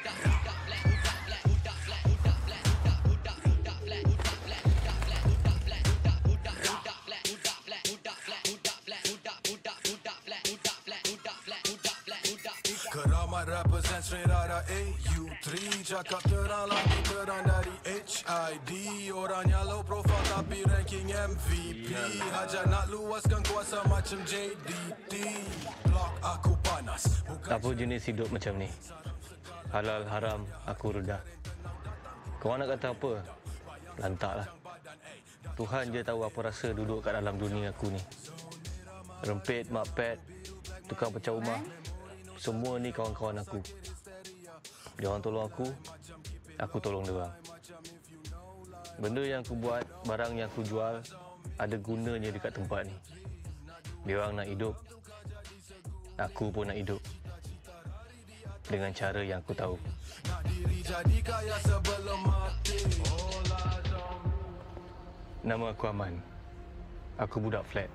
Keramat represent straight out of AU3 Cakap terang lagi terang dari HID Orangnya low profile tapi ranking MVP Hajar nak luaskan kuasa macam JDT Block aku panas Bukan Apa jenis hidup macam ni? Halal haram aku redah. Kau nak kata apa? Lantaklah. Tuhan je tahu apa rasa duduk kat dalam dunia aku ni. Rempit, makpet, tukang pecah rumah. Semua ni kawan-kawan aku. Dia orang tolong aku, aku tolong dia orang. Benda yang aku buat, barang yang aku jual, ada gunanya dekat tempat ni. Dia orang nak hidup, aku pun nak hidup dengan cara yang aku tahu. jadi kaya sebelum mati Nama aku Aman. Aku budak flat.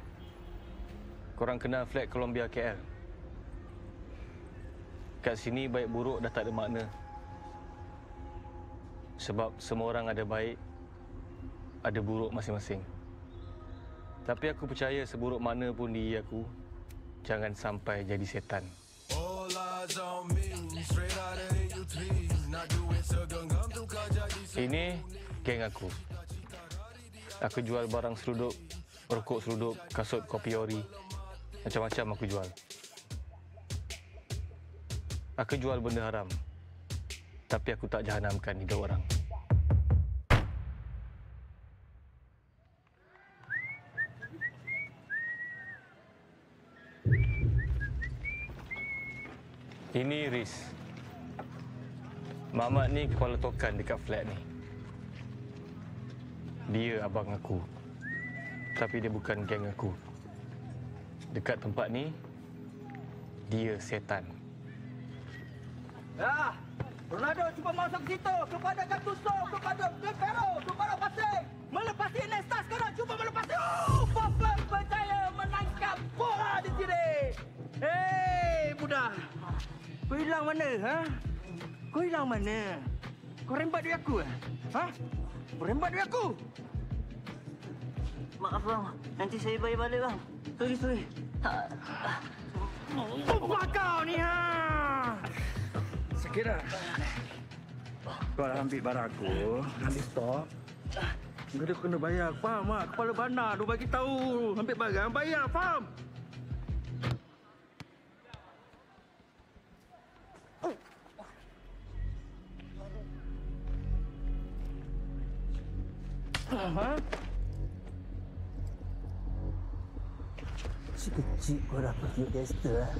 Korang kenal flat Columbia KL? Kat sini baik buruk dah tak ada makna. Sebab semua orang ada baik, ada buruk masing-masing. Tapi aku percaya seburuk mana pun diri aku, jangan sampai jadi setan. All eyes on me Straight out of AU3 Nak duit segenggam tukar jadi Ini geng aku. Aku jual barang seluduk, rokok seluduk, kasut kopi ori. Macam-macam aku jual. Aku jual benda haram. Tapi aku tak jahanamkan hidup orang. Ini Riz. Mamat ni kepala tokan dekat flat ni. Dia abang aku. Tapi dia bukan geng aku. Dekat tempat ni, dia setan. Ya, Ronaldo cuba masuk situ kepada Gattuso, kepada Guerrero, kepada Pasing. Melepasi Iniesta sekarang cuba melepasi. Oh, Papa berjaya menangkap bola di sini. Hei, budak. Kau hilang mana, ha? Kau hilang mana? Kau rembat duit aku, eh? ha? Kau rembat duit aku? Maaf bang, nanti saya bayar balik bang. Sorry, sorry. Apa kau ni, ha? Sekira. Kau dah ambil barang aku, ambil stok. Kau dah kena bayar, faham tak? Kepala bandar tu bagi tahu. Ambil barang, bayar, faham? Ha? Si kecil kau dah pergi Dexter eh.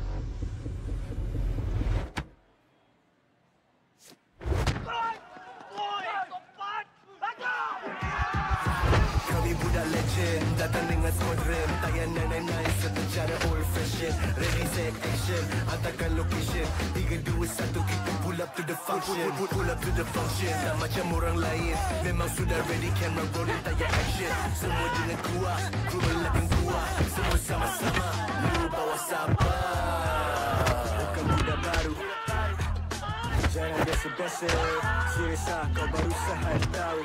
The function. Tak macam orang lain. Memang sudah ready Camera rolling Tayar action. Semua dengan kuat Crew melapin kuat Semua sama-sama Lu bawa sabar. Bukan budak baru. Jangan biasa-biasa. Serius ah kau baru sahal tahu.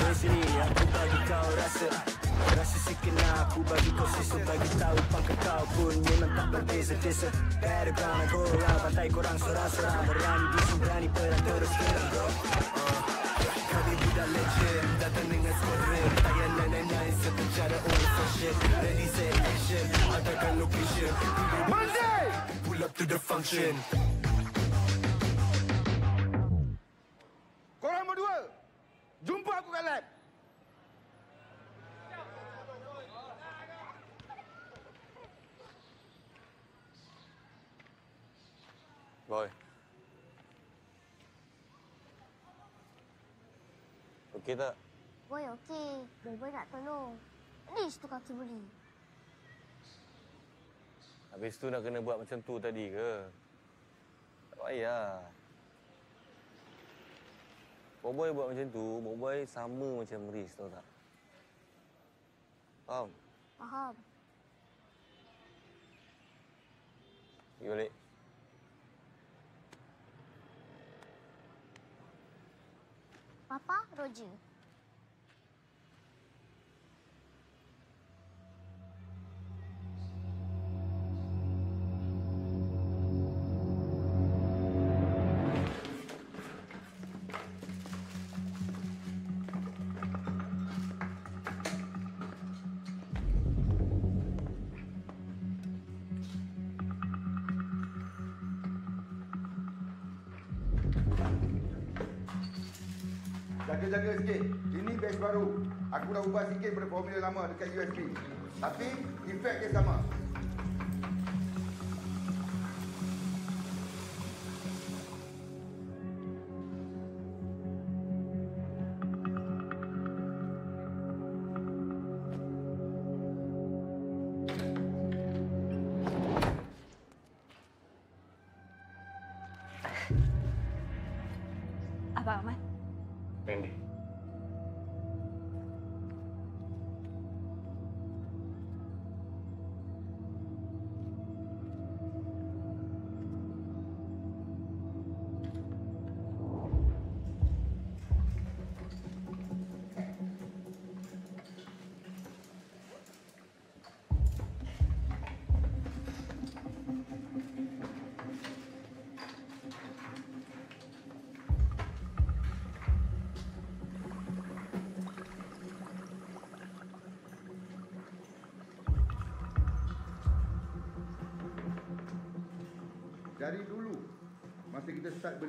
Dari sini aku bagi kau rasa Rasa sikit nak aku bagi kau sisa Bagi tahu pangkat kau pun memang tak berbeza-beza Battleground around Pantai korang Berani berani perang terus terang bro budak legend Datang dengan squadron Tayar 999 Secara old fashion Ready set action Hantarkan location Monday! Pull up to the function Boy. Okey tak? Boy okey. Boy boy nak tolong. Lish tu kaki buli. Habis tu nak kena buat macam tu tadi ke? Tak payah. Boboy buat macam tu, Boboy sama macam Riz, tahu tak? Faham? Faham. Pergi balik. Papa, Roger. Sikit. Ini batch baru. Aku dah ubah sikit daripada formula lama dekat USB. Tapi efek dia sama. Abang Ahmad. Randy.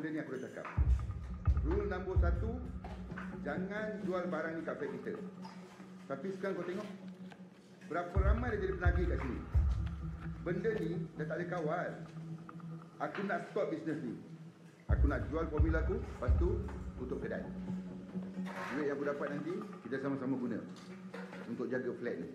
Benda ni aku dah cakap. Rule nombor satu, jangan jual barang ni kat flat kita. Tapi sekarang kau tengok, berapa ramai dah jadi penagih kat sini. Benda ni dah tak boleh kawal. Aku nak stop bisnes ni. Aku nak jual formula aku, lepas tu tutup kedai. Duit yang aku dapat nanti, kita sama-sama guna untuk jaga flat ni.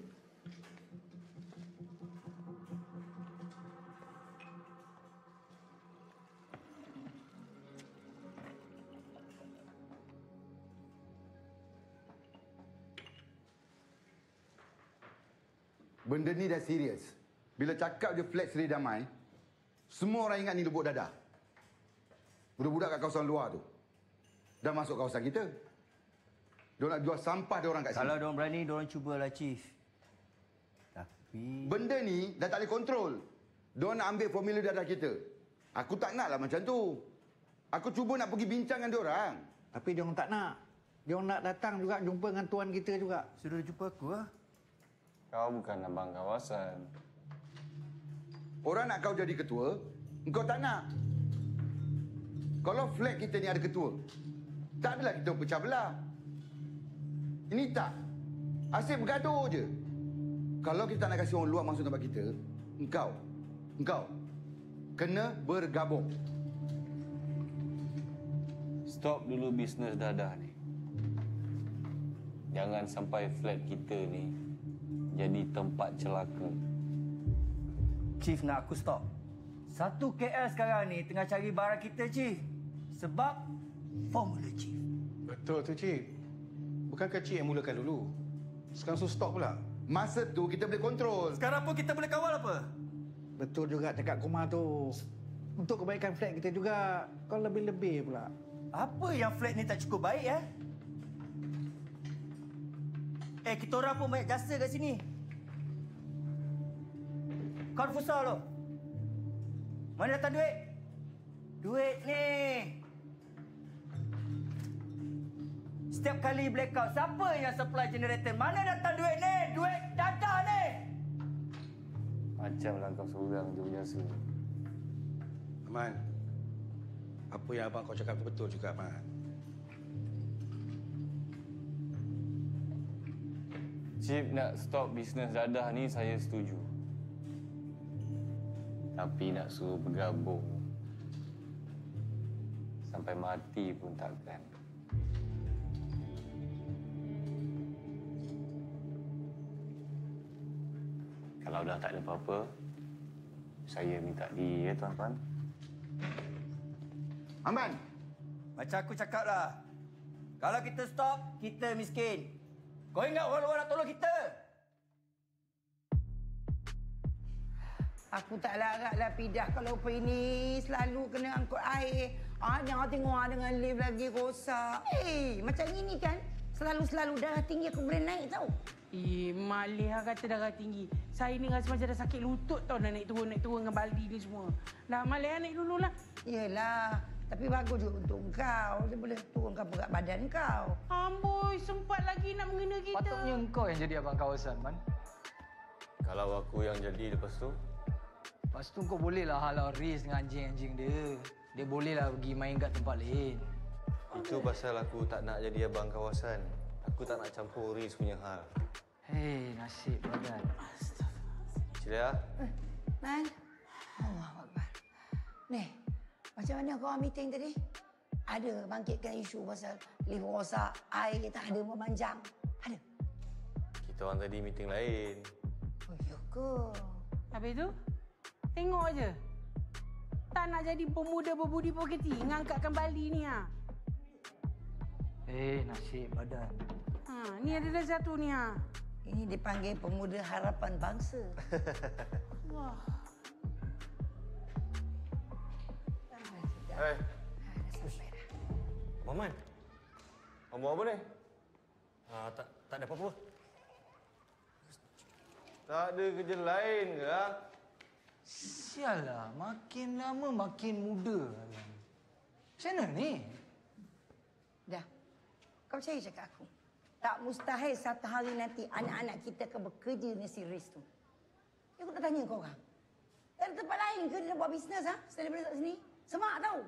Benda ni dah serius. Bila cakap je flat Seri Damai, semua orang ingat ni lubuk dadah. Budak-budak kat kawasan luar tu. Dah masuk kawasan kita. Dia nak jual sampah dia orang kat sini. Kalau diorang berani, diorang cubalah, Chief. Tapi... Benda ni dah tak boleh kontrol. Dia nak ambil formula dadah kita. Aku tak nak lah macam tu. Aku cuba nak pergi bincang dengan dia orang. Tapi dia orang tak nak. Dia orang nak datang juga jumpa dengan tuan kita juga. Suruh jumpa aku lah. Kau bukan abang kawasan. Orang nak kau jadi ketua, engkau tak nak. Kalau flat kita ni ada ketua, tak adalah kita pecah belah. Ini tak. Asyik bergaduh je. Kalau kita nak kasih orang luar masuk tempat kita, engkau, engkau kena bergabung. Stop dulu bisnes dadah ni. Jangan sampai flat kita ni jadi tempat celaka. Chief nak aku stop. Satu KL sekarang ni tengah cari barang kita, Chief. Sebab formula, Chief. Betul tu, Cik. Bukankah Cik yang mulakan dulu? Sekarang suruh stop pula. Masa tu kita boleh kontrol. Sekarang pun kita boleh kawal apa? Betul juga cakap Kumar tu. Untuk kebaikan flat kita juga. Kau lebih-lebih pula. Apa yang flat ni tak cukup baik, eh? Eh, kita orang pun banyak jasa kat sini. Kau fusau lo. Mana datang duit? Duit ni. Setiap kali blackout, siapa yang supply generator? Mana datang duit ni? Duit dadah ni! Macamlah kau seorang je berjasa. Aman. Apa yang abang kau cakap tu betul juga, Aman. Cip nak stop bisnes dadah ni saya setuju. Tapi nak suruh bergabung sampai mati pun takkan. Kalau dah tak ada apa-apa, saya minta di ya tuan-tuan. Aman. Macam aku cakap lah. Kalau kita stop, kita miskin. Kau ingat orang luar nak tolong kita? Aku tak larat lah pidah kalau apa ini selalu kena angkut air. Ah, jangan tengok ah dengan lift lagi rosak. Eh, macam ini kan selalu-selalu darah tinggi aku boleh naik tau. Eh, malih lah kata darah tinggi. Saya ni rasa macam dah sakit lutut tau dah naik turun, naik turun dengan baldi ni semua. Dah malih lah naik dulu lah. Yelah, tapi bagus juga untuk kau. Dia boleh turunkan berat badan kau. Amboi, sempat lagi nak mengena kita. Patutnya engkau yang jadi abang kawasan, Man. Kalau aku yang jadi lepas tu, Lepas tu kau bolehlah halau Riz dengan anjing-anjing dia. Dia bolehlah pergi main kat tempat lain. itu pasal aku tak nak jadi abang kawasan. Aku tak nak campur Riz punya hal. Hei, nasib badan. Celia, Man. Allah Akbar. Ni, macam mana kau meeting tadi? Ada bangkitkan isu pasal lift rosak, air tak ada memanjang. Ada? kita orang tadi meeting lain. Oh, ya ke? Habis tu, tengok aje. Tak nak jadi pemuda berbudi pekerti, ngangkatkan Bali ni ha. Eh, nasib badan. Ha, ni ada dah satu ni ha. Ini dipanggil pemuda harapan bangsa. Wah. Eh, Maman. Kamu buat apa ni? Ah, tak tak ada apa-apa. Tak ada kerja lain ke? Ha? Sialah, makin lama makin muda. Macam mana ni? Dah. Kau percaya cakap aku? Tak mustahil satu hari nanti anak-anak kita akan bekerja dengan si Riz tu. Ya, aku nak tanya kau orang. Ada tempat lain ke dia nak buat bisnes ha? Selain daripada kat sini? Semak tau.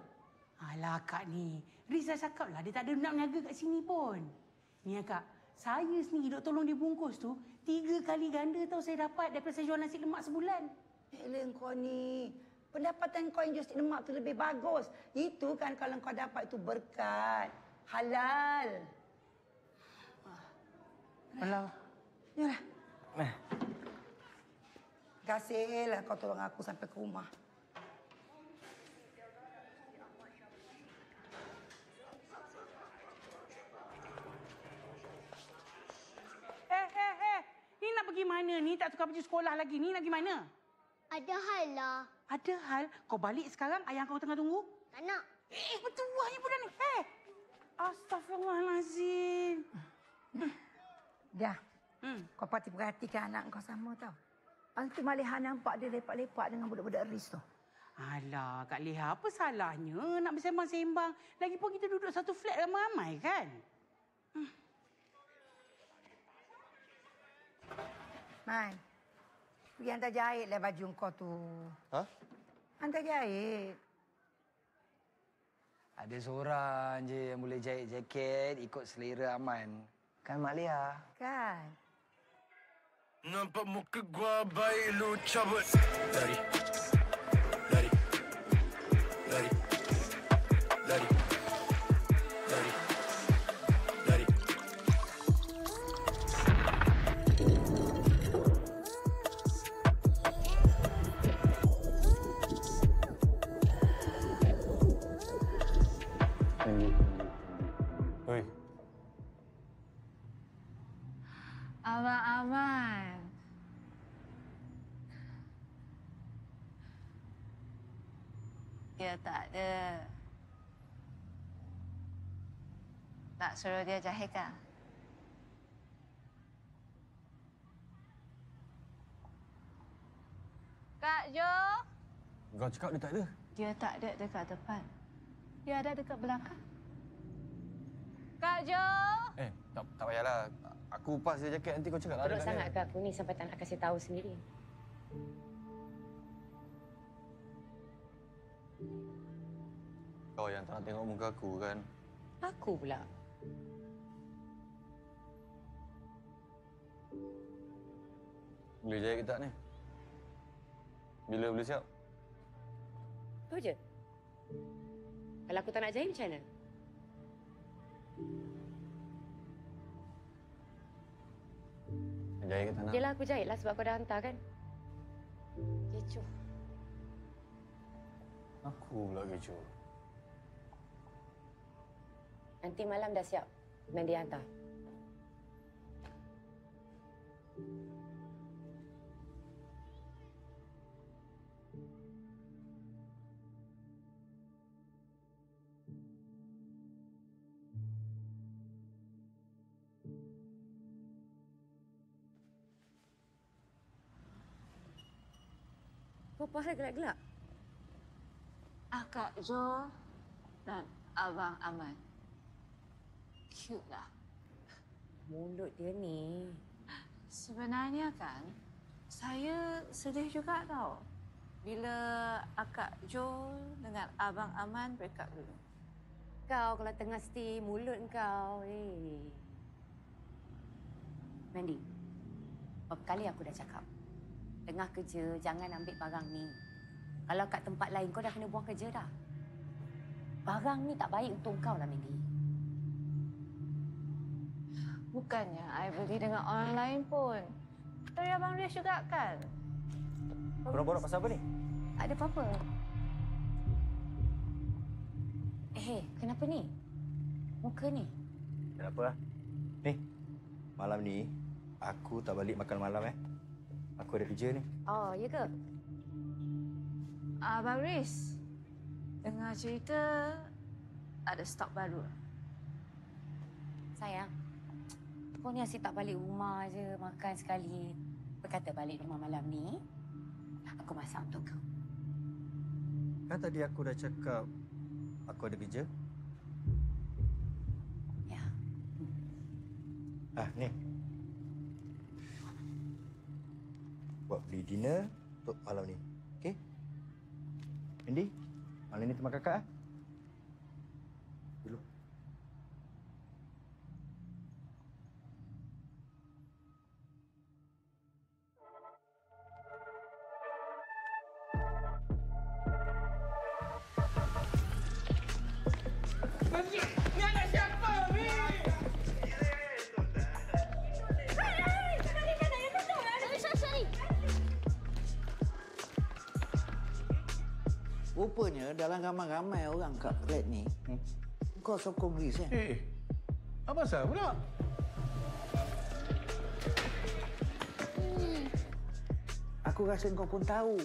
Alah kak ni, Riza cakap lah dia tak ada nak meniaga kat sini pun. Ni ya, kak, saya sendiri duk tolong dia bungkus tu, tiga kali ganda tau saya dapat daripada saya jual nasi lemak sebulan. Elah kau ni. Pendapatan kau yang jual nasi lemak tu lebih bagus. Itu kan kalau kau dapat itu berkat. Halal. Alah. Yalah. Eh. Kasihlah kau tolong aku sampai ke rumah. Eh, eh, eh. Ni nak pergi mana ni? Tak tukar baju sekolah lagi. Ni nak pergi mana? Ada hal lah. Ada hal. Kau balik sekarang, ayah kau tengah tunggu. Tak nak. Eh, bertuahnya budak ni. Eh. Astaghfirullahalazim. Dah. Hmm. Kau pasti perhatikan anak kau sama tau. Nanti Maliha nampak dia lepak-lepak dengan budak-budak Riz tu. Alah, Kak Leha, apa salahnya nak bersembang-sembang? Lagipun kita duduk satu flat ramai-ramai kan? Man, pergi hantar jahit lah baju kau tu. Ha? Hantar jahit. Ada seorang je yang boleh jahit jaket ikut selera Aman. Kan Mak Lia? Kan? Nampak muka gua baik lu cabut Lari Suruh dia jahitkan? Kak Jo. Kau cakap dia tak ada. Dia tak ada dekat depan. Dia ada dekat belakang. Kak Jo. Eh, tak tak payahlah. Aku pas dia jaket nanti kau cakap lah ada Teruk sangat ke aku ni sampai tak nak kasih tahu sendiri. kau yang tak nak tengok muka aku kan? Aku pula. Boleh jahit ke tak ni? Bila boleh siap? Tu je. Kalau aku tak nak jahit macam mana? Jahit ke tak nak? Yelah aku jahit lah sebab kau dah hantar kan. Kecoh. Aku pula kecoh. Nanti malam dah siap. Mandy hantar. Apa hal gelak-gelak? Ah, Akak Jo dan Abang Aman. Cute lah. Mulut dia ni. Sebenarnya kan, saya sedih juga tau. Bila Akak Jo dengan Abang Aman break up dulu. Kau kalau tengah stay mulut kau. Eh. Mandy, berapa kali aku dah cakap. Tengah kerja, jangan ambil barang ni. Kalau kat tempat lain, kau dah kena buang kerja dah. Barang ni tak baik untuk kau lah, Mandy. Bukannya I beli dengan orang lain pun. Dari Abang Riz juga kan? Korang borak pasal apa ni? Ada apa-apa? Eh, hey, kenapa ni? Muka ni? Kenapa? Ni, malam ni aku tak balik makan malam eh. Aku ada kerja ni. Oh, ya ke? Abang Riz, dengar cerita ada stok baru. Sayang, kau ni asyik tak balik rumah je, makan sekali. Berkata balik rumah malam ni, aku masak untuk kau. Kan tadi aku dah cakap aku ada kerja. Ya. Ah, ni. Buat beli dinner untuk malam ni. Okey? Andy, malam ni teman kakak eh? Rupanya dalam ramai-ramai orang kat flat ni, hmm. kau sokong Riz eh? Eh, apa pasal pula? Aku rasa kau pun tahu.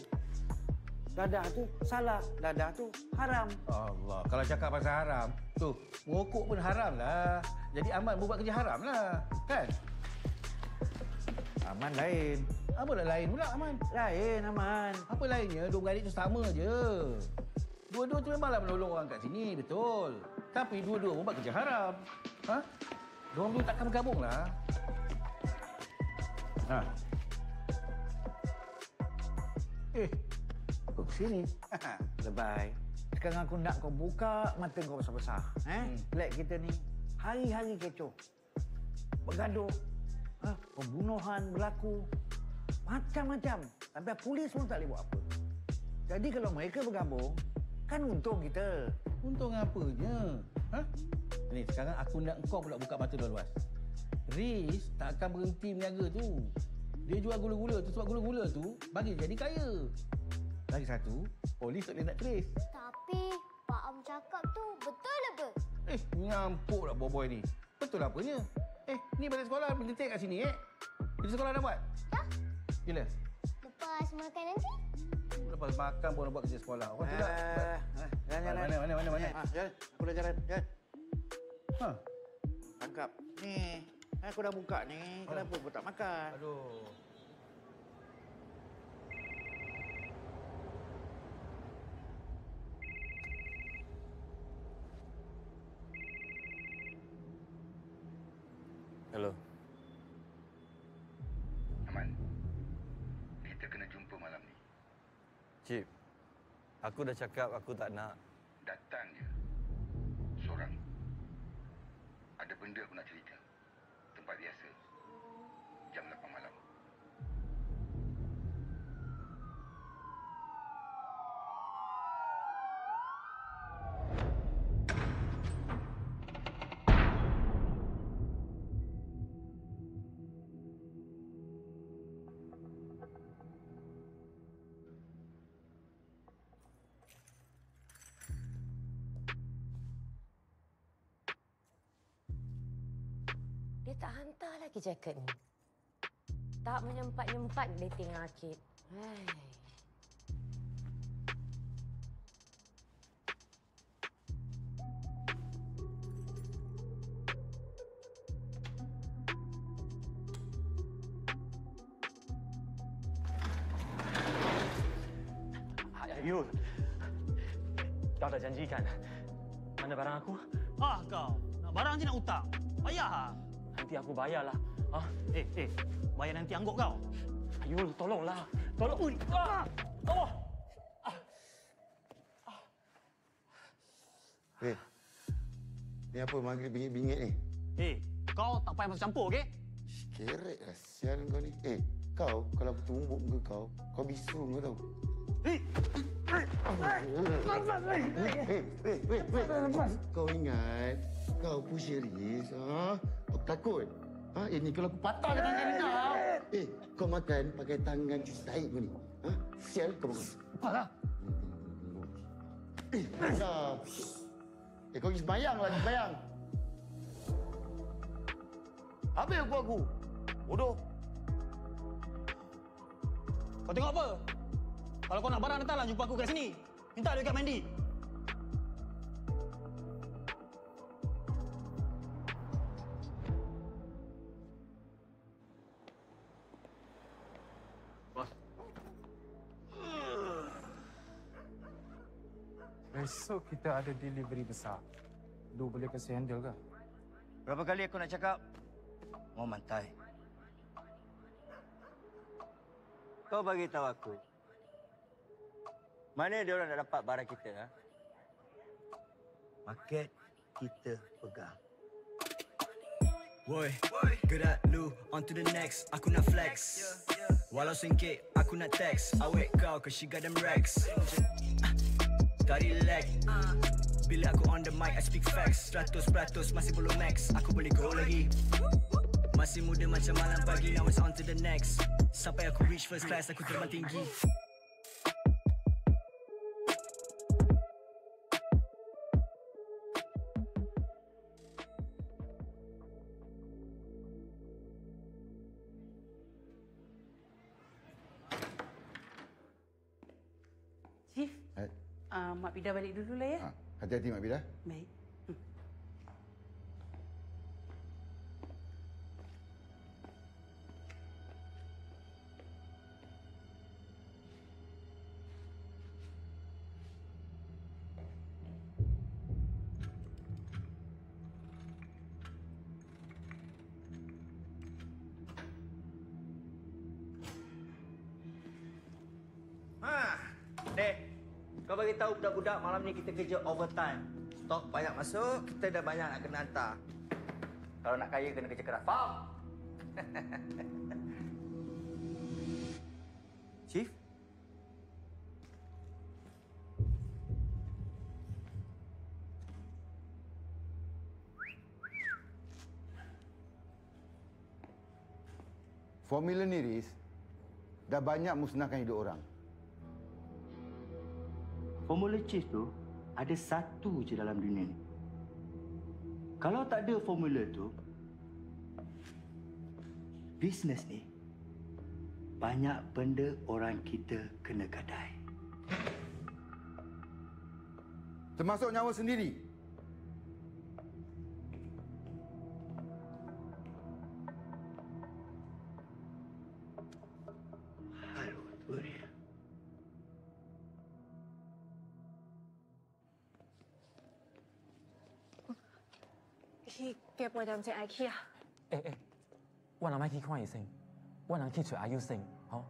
Dadah tu salah, dadah tu haram. Allah, kalau cakap pasal haram, tu, merokok pun haram lah. Jadi Aman buat kerja haram lah, kan? Aman lain. Apa dah lain pula Aman? Lain Aman. Apa lainnya? Dua beradik tu sama je. Dua-dua tu memanglah menolong orang kat sini, betul. Tapi dua-dua pun buat kerja haram. Ha? Diorang dulu takkan bergabung lah. Ha. Eh, kau kesini. Lebay. Sekarang aku nak kau buka mata kau besar-besar. Eh? Hmm. Flat kita ni hari-hari kecoh. Bergaduh. Ha? Pembunuhan berlaku. Macam-macam. Sampai polis pun tak boleh buat apa. Jadi kalau mereka bergabung, kan untung kita. Untung apanya? Ha? Ni sekarang aku nak kau pula buka mata luas-luas. Riz tak akan berhenti meniaga tu. Dia jual gula-gula tu sebab gula-gula tu bagi jadi kaya. Lagi satu, polis tak boleh nak trace. Tapi Pak Am cakap tu betul apa? Eh, nyampuk lah boy ni. Betul apanya? Eh, ni balik sekolah bergetik kat sini eh. Kerja sekolah dah buat? Dah. Bila? Lepas makan nanti? Lepas makan pun nak buat kerja sekolah. Eh, tak. eh, jalan, jalan. Mana, mana, mana, mana? Ah, jalan. Aku dah jalan. Jalan. Ha. Tangkap. Ni. Aku dah buka ni. Kenapa kau tak makan? Aduh. Hello. Cip, aku dah cakap aku tak nak. Datang je. Seorang. Ada benda aku nak cerita. Tempat biasa. Lagi jaket ni. Tak menyempat-nyempat dating arkid. Hai. Bayarlah. Ah, Eh, eh, bayar nanti angguk kau. Yul, tolonglah. Tolong. Ui. Ah. Oh. Eh, ni apa maghrib bingit-bingit ni? Eh, kau tak payah masuk campur, okey? Kerek lah sial kau ni. Eh, kau kalau aku tumbuk muka kau, kau bisu kau tahu. Eh. Eh, eh, eh, eh. Kau ingat kau pusheris, ha? Kau takut? Ha? Eh, ni kalau aku patahkan tangan kau. Eh, kau makan pakai tangan cuci tahi kau ni. Ha? Sial kau makan. Alah. Eh, dah. Eh, kau pergi sembayang lah, sembayang. Habis aku aku. Bodoh. Kau tengok apa? Kalau kau nak barang datanglah jumpa aku kat sini. Minta dekat Mandy. Besok kita ada delivery besar. Lu boleh kasi handle ke? Berapa kali aku nak cakap? Mau mantai. Kau bagi tahu aku. Mana dia orang nak dapat barang kita? Ha? Market kita pegang. Boy, gerak lu on to the next Aku nak flex Walau singkit aku nak text Awet kau cause she got them racks Tak relax Bila aku on the mic I speak facts. 100% masih belum max. Aku boleh go lagi. Masih muda macam malam pagi Now it's on to the next. Sampai aku reach first class Aku terbang tinggi Mak Pida balik dulu lah ya. ha, hati-hati Mak Bida. Baik. Budak-budak malam ni kita kerja overtime. Stok banyak masuk, kita dah banyak nak kena hantar. Kalau nak kaya kena kerja keras. Faham? Chief? Formula ni, Riz, dah banyak musnahkan hidup orang. Formula Chief tu ada satu je dalam dunia ni. Kalau tak ada formula tu, bisnes ni banyak benda orang kita kena gadai. Termasuk nyawa sendiri. 我准备 IKEA。哎哎，我能买去看医生，我能去取阿优生，吼？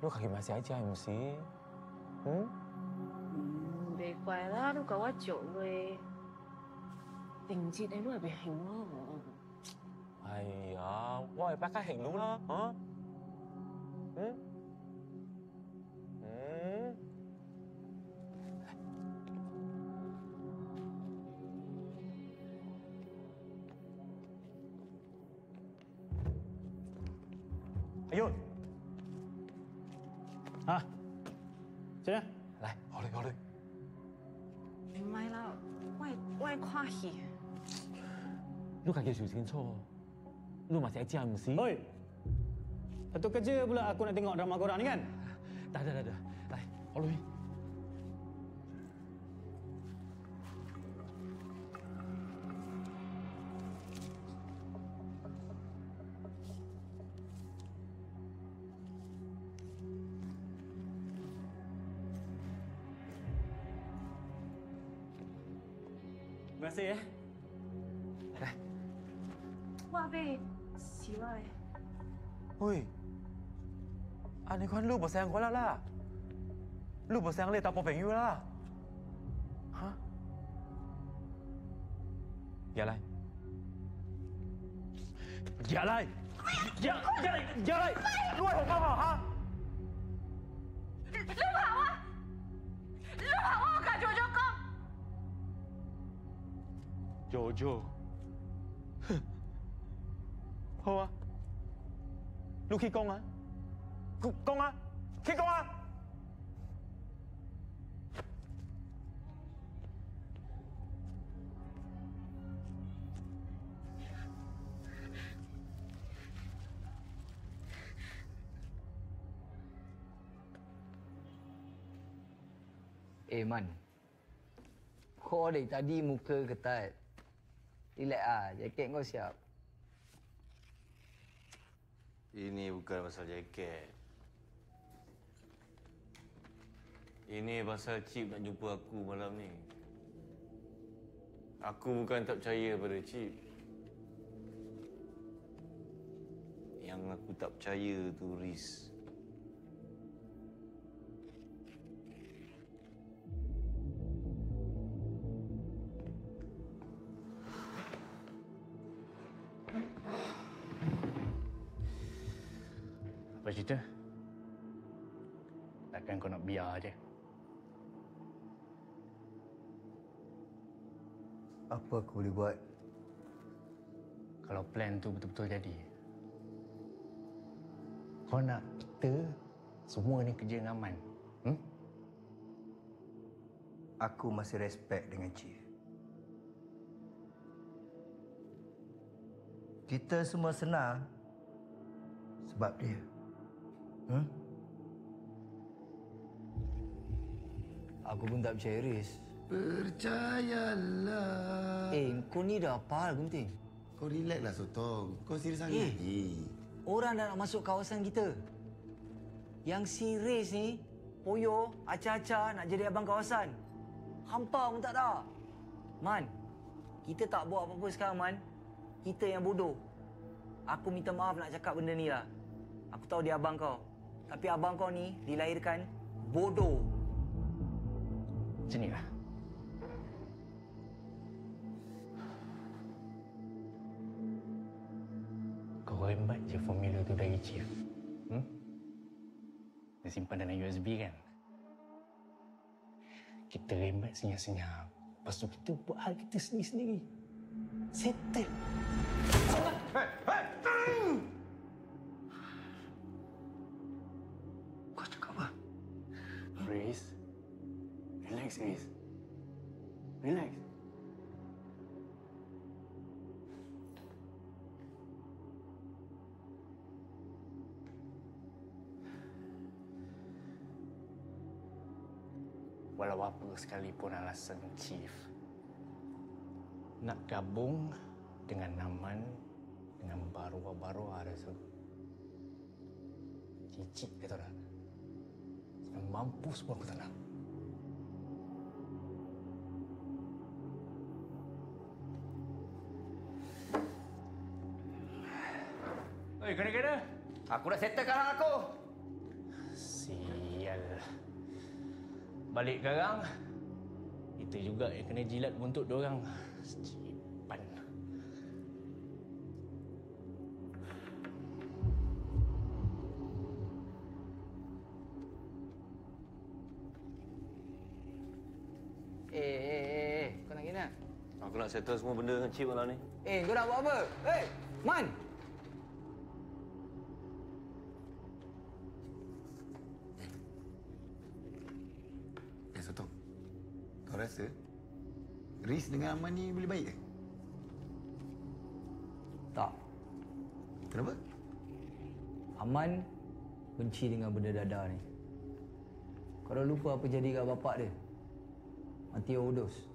你客气嘛？谁阿家，唔是？嗯？别怪啦，如果我借了，顶起得我被黑摸。哎呀，我系不该黑路啦，嗯？Bukan kerja suci kencur. Lu masih ajar mesti. Oi. Satu kerja pula aku nak tengok drama korang ni kan? Dah, dah, dah. dah. Lai, follow me. Terima kasih ya. Eh. 路不想回了啦。路不想累大部分有啦。哈？原来。原来。原来来原来。如果有办法哈六百万六百万我感觉就够。九九哼。好啊。你去讲啊。讲啊。Khi công á? Eh Man Kau dari tadi muka ketat Relax ah, jaket kau siap Ini bukan pasal jaket. Ini pasal Cip nak jumpa aku malam ni. Aku bukan tak percaya pada Cip. Yang aku tak percaya tu Riz. Apa aku boleh buat? Kalau plan tu betul-betul jadi. Kau nak kita semua ni kerja dengan Aman. Hmm? Aku masih respect dengan Chief. Kita semua senang sebab dia. Hmm? Aku pun tak percaya Riz Percayalah. Eh, kau ni dah apa hal penting? Kau relax lah Sotong. Kau serius sangat Eh. ni. Orang dah nak masuk kawasan kita. Yang si Riz ni, Poyo, acah-acah nak jadi abang kawasan. Hampa pun tak ada. Man, kita tak buat apa-apa sekarang, Man. Kita yang bodoh. Aku minta maaf nak cakap benda ni lah. Aku tahu dia abang kau. Tapi abang kau ni dilahirkan bodoh. Macam ni lah. Rembat je formula tu dari Chief. Hmm? Dia simpan dalam USB kan? Kita rembat senyap-senyap. Lepas tu kita buat hal kita sendiri-sendiri. Settle. Kau cakap apa? Riz. Relax, Riz. Relax. Walau apa sekalipun alasan Chief nak gabung dengan Naman dengan baru-baru ada tu. Cicik kata dah. Yang mampus pun aku tak nak. Oi, kena-kena. Aku dah settlekan hal aku. Balik sekarang, kita juga yang kena jilat buntut diorang. Cipan. Eh, eh, eh, eh. Kau nak gina? Aku nak settle semua benda dengan Cip malam ni. Eh, kau nak buat apa? Eh, Man! Rasa Riz dengan Aman ni boleh baik ke? Tak. Kenapa? Aman benci dengan benda dada ni. Kau dah lupa apa jadi kat bapak dia? Mati overdose.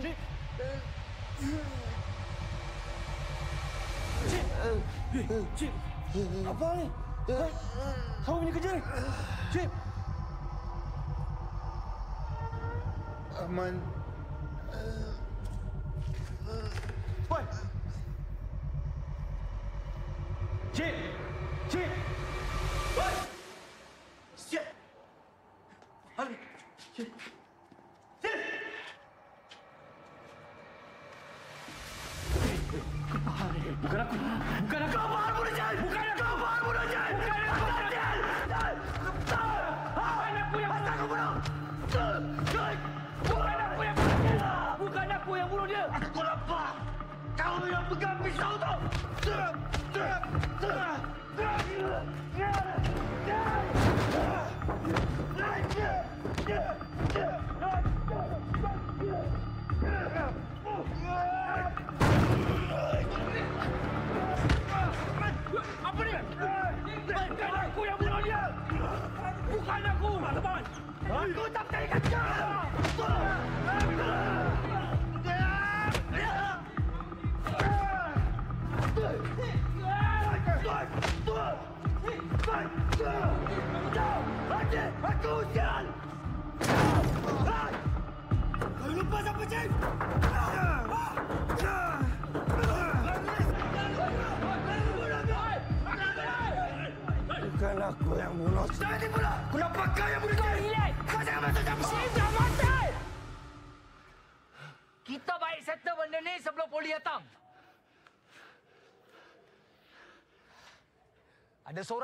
Chip. Chip. Chip. Apa ni? Ha? Kamu punya kerja ni? Cip. Aman. Uh.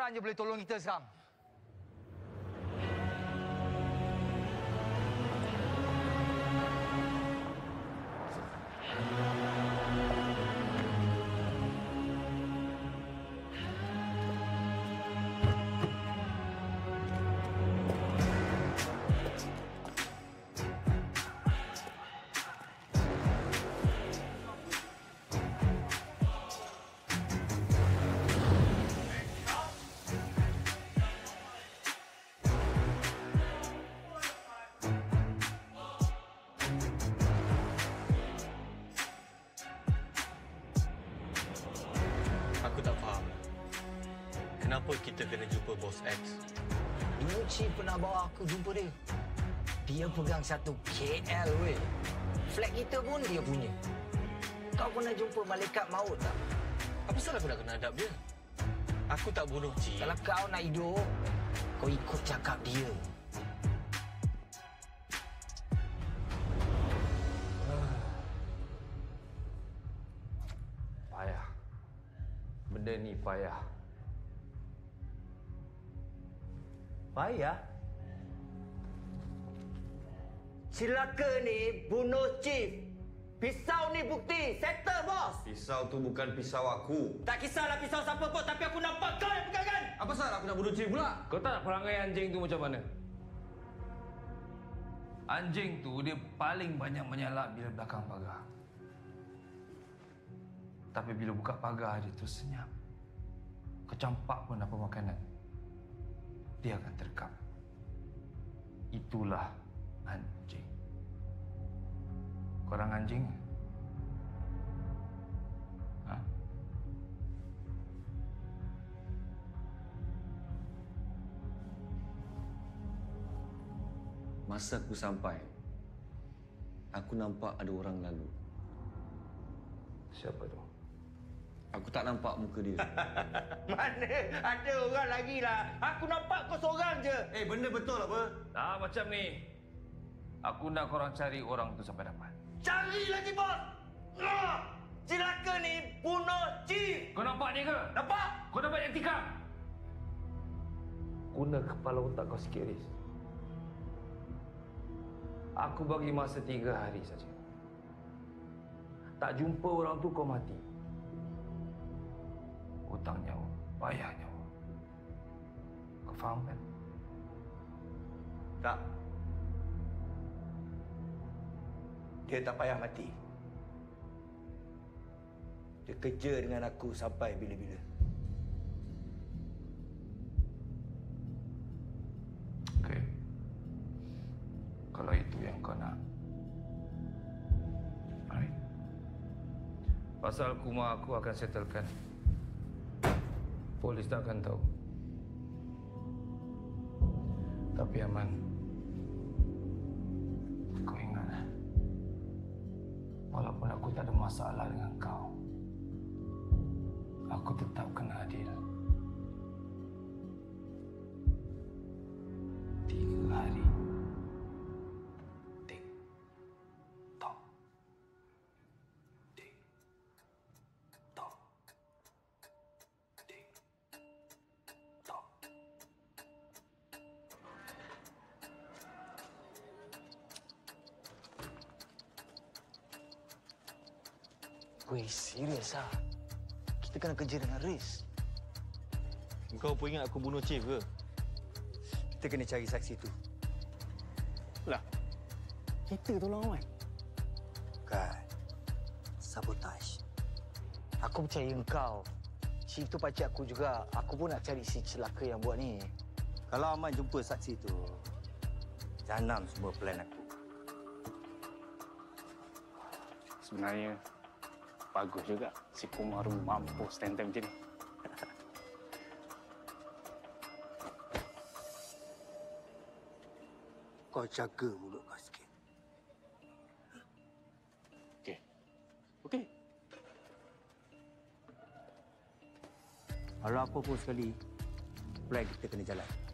Ania, boleh tolong kita sekarang? pegang satu KL weh. Flag kita pun dia punya. Kau pernah jumpa malaikat maut tak? Apa salah aku nak kena hadap dia? Aku tak bunuh cik. Kalau kau nak hidup, kau ikut cakap dia. Payah. Benda ni. Payah? Payah? Celaka ni bunuh chief. Pisau ni bukti. Settle, bos. Pisau tu bukan pisau aku. Tak kisahlah pisau siapa pun. Tapi aku nampak kau yang pegang kan? Apa salah aku nak bunuh chief pula? Kau tak nak perangai anjing tu macam mana? Anjing tu dia paling banyak menyalak bila belakang pagar. Tapi bila buka pagar dia terus senyap. Kecampak pun apa makanan. Dia akan terkap. Itulah anjing. Korang anjing? Ha? Masa aku sampai, aku nampak ada orang lalu. Siapa tu? Aku tak nampak muka dia. Mana ada orang lagi lah. Aku nampak kau seorang je. Eh, benda betul apa? Ah, macam ni. Aku nak korang cari orang tu sampai dapat. Cari lagi, bos. Ah! Celaka ni bunuh Chief. Kau nampak dia ke? Nampak? Kau dapat yang tikam? Guna kepala otak kau sikit, Riz. Aku bagi masa tiga hari saja. Tak jumpa orang tu kau mati. Hutang nyawa, bayar nyawa. Kau faham kan? Tak. Dia tak payah mati. Dia kerja dengan aku sampai bila-bila. Okey. Kalau itu yang kau nak. Alright. Pasal kuma aku akan settlekan. Polis tak akan tahu. Tapi aman. Walaupun aku tak ada masalah dengan kau. Aku tetap kena adil. Tiga hari. Weh, serius ah. Kita kena kerja dengan Riz. Kau pun ingat aku bunuh Chief ke? Kita kena cari saksi tu. Lah, kita tolong Aman. Bukan. Sabotage. Aku percaya engkau. Si itu pakcik aku juga. Aku pun nak cari si celaka yang buat ni. Kalau Aman jumpa saksi tu, janam semua plan aku. Sebenarnya bagus juga si Kumaru mampu stand time macam ni. Kau jaga mulut kau sikit. Okey. Okey. Kalau apa pun sekali, plan kita kena jalan.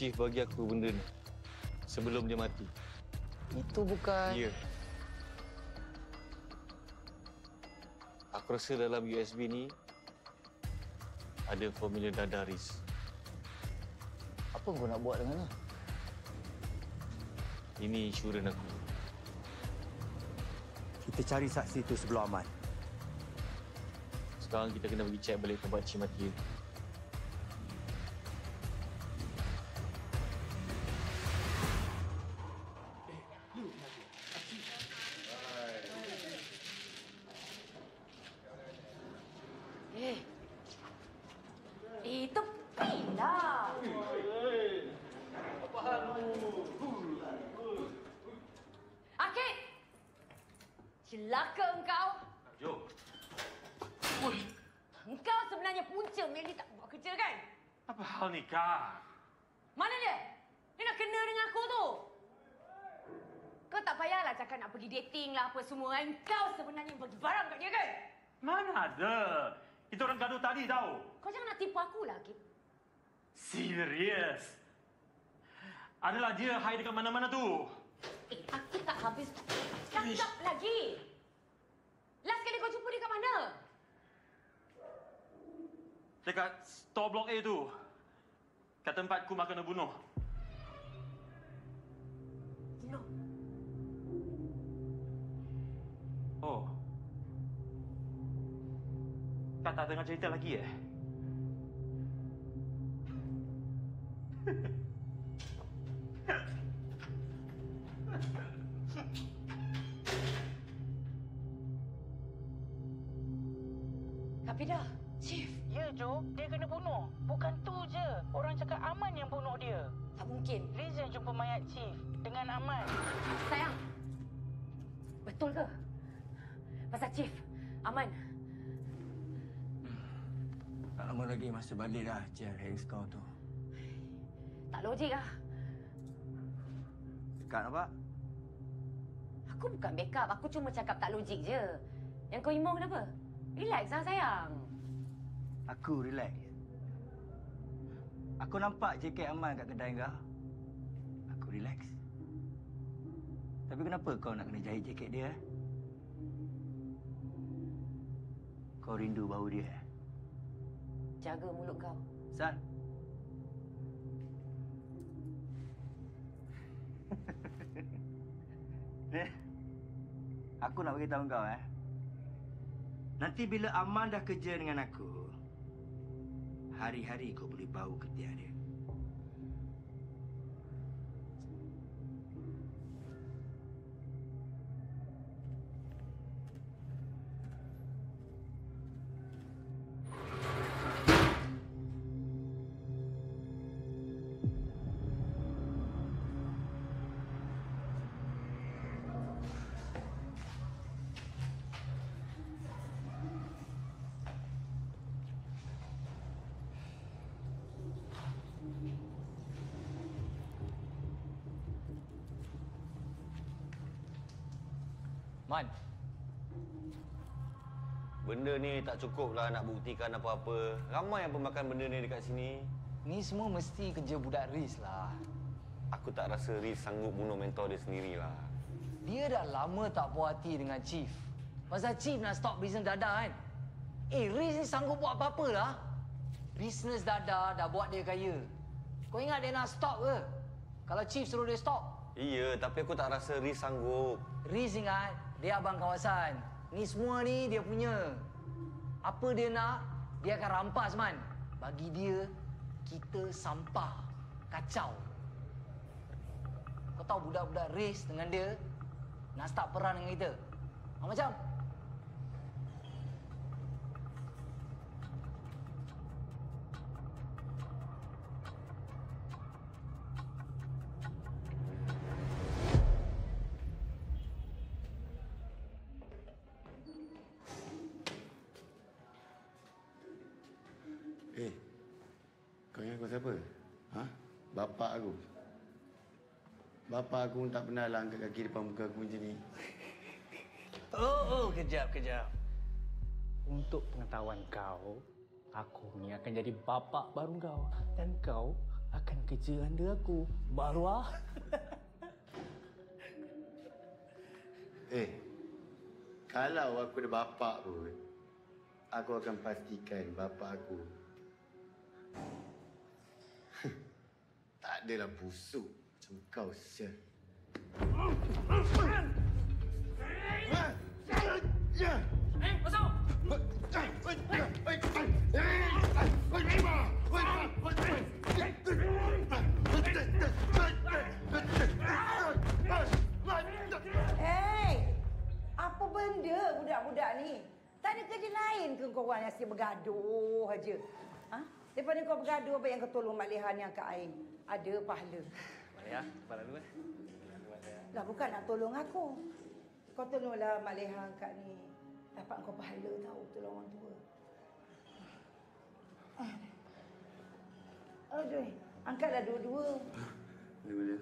Chief bagi aku benda ni. Sebelum dia mati. Itu bukan... Ya. Aku rasa dalam USB ni ada formula dadaris. Apa kau nak buat dengan ni? Ini insurans aku. Kita cari saksi tu sebelum Aman. Sekarang kita kena pergi check balik tempat Cik mati. Ada? Kita orang gaduh tadi tahu. Kau jangan nak tipu aku lah, Akid. Serius. Adalah dia hide dekat mana-mana tu. Eh, aku tak habis cakap lagi. Last kali kau jumpa dia kat mana? Dekat store blok A tu. Kat tempat ku makan bunuh. Kau tak dengar cerita lagi eh? Lagi masa balik dah Cik Rex kau tu. Tak logik lah. Dekat nampak? Aku bukan backup. Aku cuma cakap tak logik je. Yang kau emo kenapa? Relax lah sayang. Aku relax. Aku nampak jaket aman kat kedai kau. Aku relax. Tapi kenapa kau nak kena jahit jaket dia? eh? Kau rindu bau dia? Eh? Jaga mulut kau. San? Ni, aku nak beritahu kau eh. Nanti bila Aman dah kerja dengan aku, hari-hari kau boleh bau ketiak dia. Cukup lah nak buktikan apa-apa. Ramai yang pemakan benda ni dekat sini. ni semua mesti kerja budak Riz lah. Aku tak rasa Riz sanggup bunuh mentor dia sendirilah. Dia dah lama tak puas hati dengan Chief. Pasal Chief nak stop bisnes dadah kan? Eh, Riz ni sanggup buat apa-apa lah. Bisnes dadah dah buat dia kaya. Kau ingat dia nak stop ke? Kalau Chief suruh dia stop. Iya, tapi aku tak rasa Riz sanggup. Riz ingat, dia abang kawasan. Ni semua ni dia punya. Apa dia nak, dia akan rampas, Man. Bagi dia, kita sampah. Kacau. Kau tahu budak-budak Riz dengan dia nak start perang dengan kita. Ha, macam? Bapak aku pun tak pernah lah angkat kaki depan muka aku macam ni. Oh, oh, kejap, kejap. Untuk pengetahuan kau, aku ni akan jadi bapak baru kau. Dan kau akan kerja under aku. Baru ah. Eh, kalau aku ada bapak pun, aku akan pastikan bapak aku tak adalah busuk macam kau, Syah. Eh, masuk! Hei! Apa benda budak-budak ni? Tak ada kerja lain ke kau orang asyik bergaduh aja? Ha? Daripada kau bergaduh, apa yang kau tolong Mak Leha ni angkat air? Ada pahala. Ya, kepala dulu eh. Lah bukan nak tolong aku. Kau tolonglah Mak Leha angkat ni. Dapat kau pahala tahu tolong orang tua. Ah. Aduh, angkatlah dua-dua. Boleh-boleh.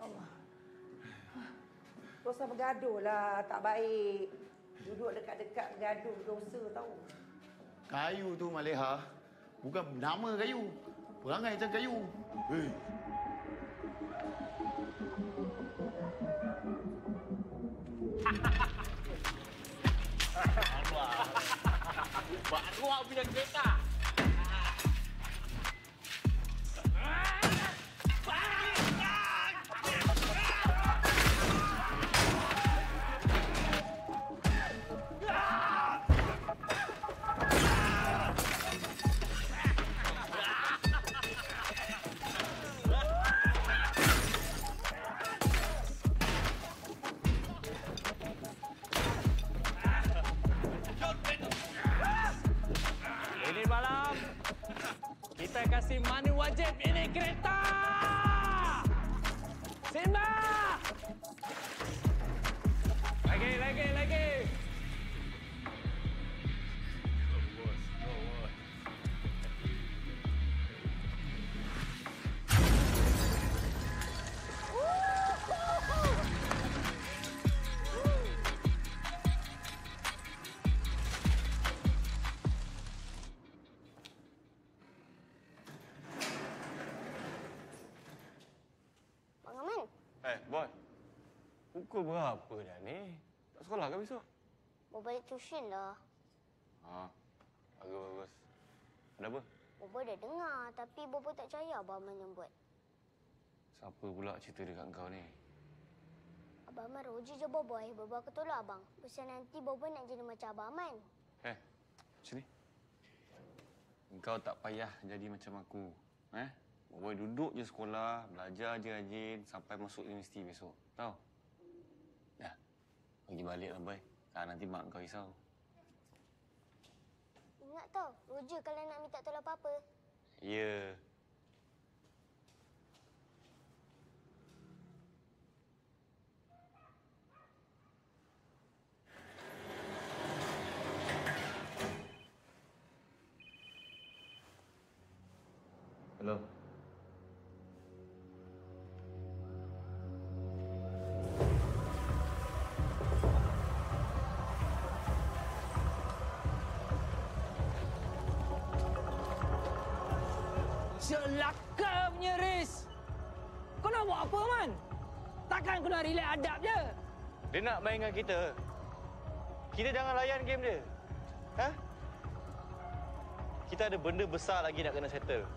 Allah. Tak usah bergaduh lah, tak baik. Duduk dekat-dekat bergaduh dosa tahu. Kayu tu Maleha bukan nama kayu. Perangai macam kayu. Hei. Baru aku punya kereta. Berapa dah ni? Tak sekolah ke besok? mau balik tuition dah. Ha. Bagus, bagus. Ada apa? Bobo dah dengar tapi Bobo tak percaya Abang Aman yang buat. Siapa pula cerita dekat kau ni? Abang Aman roji je Bobo. Eh, Bobo aku tolak abang. Pasal nanti Bobo nak jadi macam Abang Aman. Eh, sini. Engkau tak payah jadi macam aku. Eh? Boy duduk je sekolah, belajar je rajin sampai masuk universiti besok. Tahu? Pergi balik lah, boy. Kan nanti mak kau risau. Ingat tau, Roger kalau nak minta tolong apa-apa. Ya. Hello. Celaka punya Riz. Kau nak buat apa, Man? Takkan kau nak relax adab je? Dia nak main dengan kita. Kita jangan layan game dia. Ha? Kita ada benda besar lagi nak kena settle.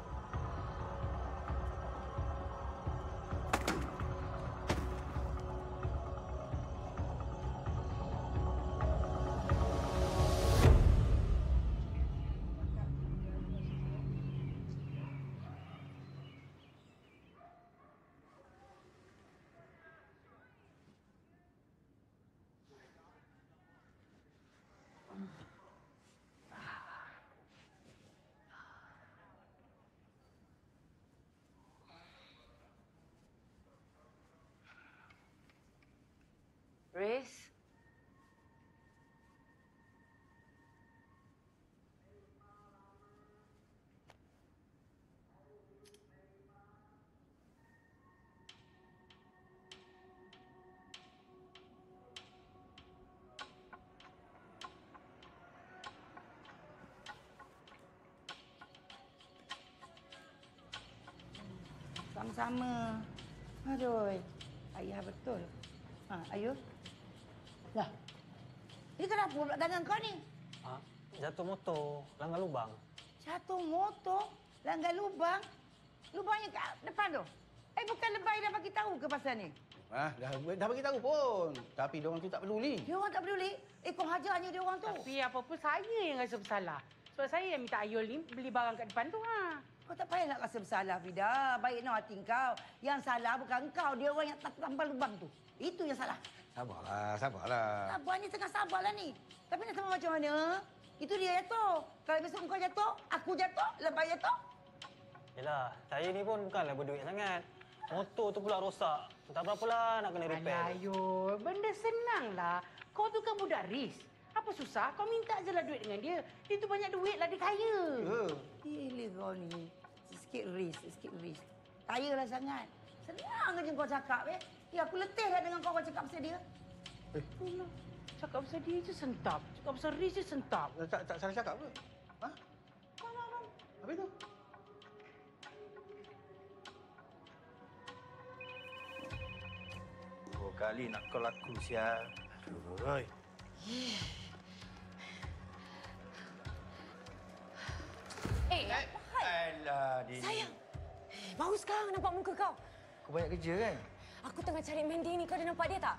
Riz? Sama-sama. Aduh. Ayah betul. Ha, ayuh. Lah. Ini kenapa pula tangan kau ni? Ha? Jatuh motor, langgar lubang. Jatuh motor, langgar lubang. Lubangnya kat depan tu. Eh, bukan lebay dah bagi tahu ke pasal ni? Ah, dah dah bagi tahu pun. Tapi dia orang tu tak peduli. Dia orang tak peduli. Eh, kau hajarnya dia orang tu. Tapi apa pun saya yang rasa bersalah. Sebab saya yang minta Ayul ni beli barang kat depan tu. Ha. Kau tak payah nak rasa bersalah, Fida. Baik no hati kau. Yang salah bukan kau. Dia orang yang tak tambal lubang tu. Itu yang salah. Sabarlah, sabarlah. Sabarnya tengah sabarlah ni. Tapi nak sabar macam mana? Itu dia jatuh. Kalau besok kau jatuh, aku jatuh, lebay jatuh. Yelah, saya ni pun bukanlah berduit sangat. Motor tu pula rosak. Tak berapalah nak kena repair. Alah, Ayul. Benda senang lah. Kau tu kan budak ris. Apa susah? Kau minta je lah duit dengan dia. Dia tu banyak duit lah, dia kaya. Gila kau ni. Sikit risk, sikit risk. Kaya lah sangat. Senang aja kau cakap eh. Ya, aku letih lah dengan kau kau cakap pasal dia. Itulah. Cakap pasal dia je sentap. Cakap pasal ris je sentap. Tak, tak salah cakap ke? Ha? Habis tu? Dua kali nak call aku, sial. Aduh, oi. Eh, apa hal? Alah, Dini. Sayang. Baru sekarang nampak muka kau. Kau banyak kerja kan? Aku tengah cari Mandy ni. Kau ada nampak dia tak?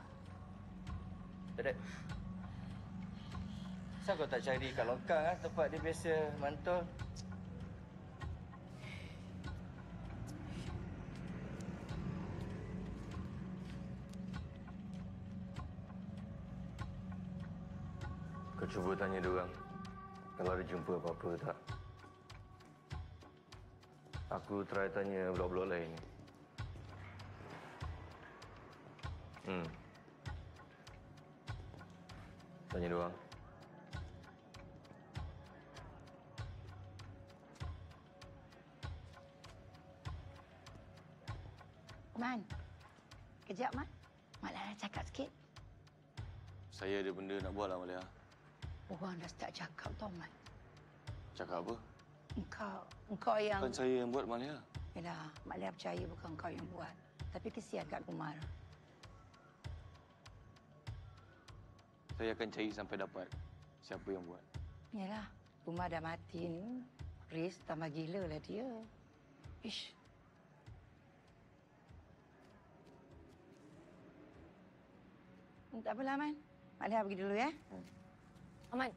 Tak ada. Kenapa kau tak cari kat longkang ah, tempat dia biasa mantul? Kau cuba tanya dia orang kalau ada jumpa apa-apa tak. Aku try tanya blok-blok lain. Hmm. Tanya dia orang. Man, kejap Man. Mak Lara cakap sikit. Saya ada benda nak buat lah, Malia. Orang dah start cakap tau, Man. Cakap apa? Engkau, engkau yang... Kan saya yang buat, Malia. Yalah, Mak Lara percaya bukan engkau yang buat. Tapi kesian Kak Kumar. Saya akan cari sampai dapat siapa yang buat. Yalah, Kumar dah mati ni. Riz tambah gila lah dia. Ish. Hmm, Tak apalah, Man. Mak Lara pergi dulu, ya. Aman.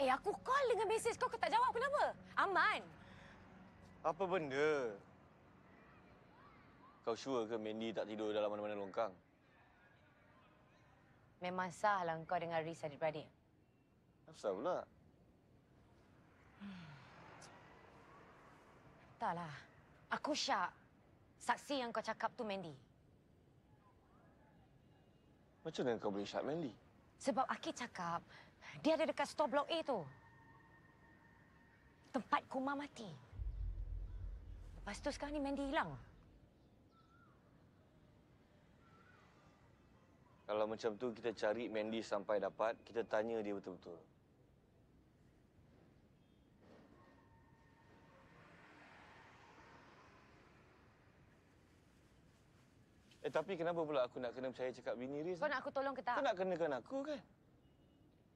Eh, aku call dengan mesej kau, kau tak jawab. Kenapa? Aman. Apa benda? Kau sure ke Mandy tak tidur dalam mana-mana longkang? Memang sah lah kau dengan Riz adik-beradik. Asal pula? Taklah. Aku syak. Saksi yang kau cakap tu Mandy. Macam mana kau boleh syak Mandy? Sebab Akid cakap, dia ada dekat store blok A tu. Tempat Kumar mati. Lepas tu sekarang ni Mandy hilang. Kalau macam tu kita cari Mandy sampai dapat, kita tanya dia betul-betul. Eh tapi kenapa pula aku nak kena percaya cakap bini Riz? Kau nak aku tolong ke tak? Kau nak kenakan aku kan?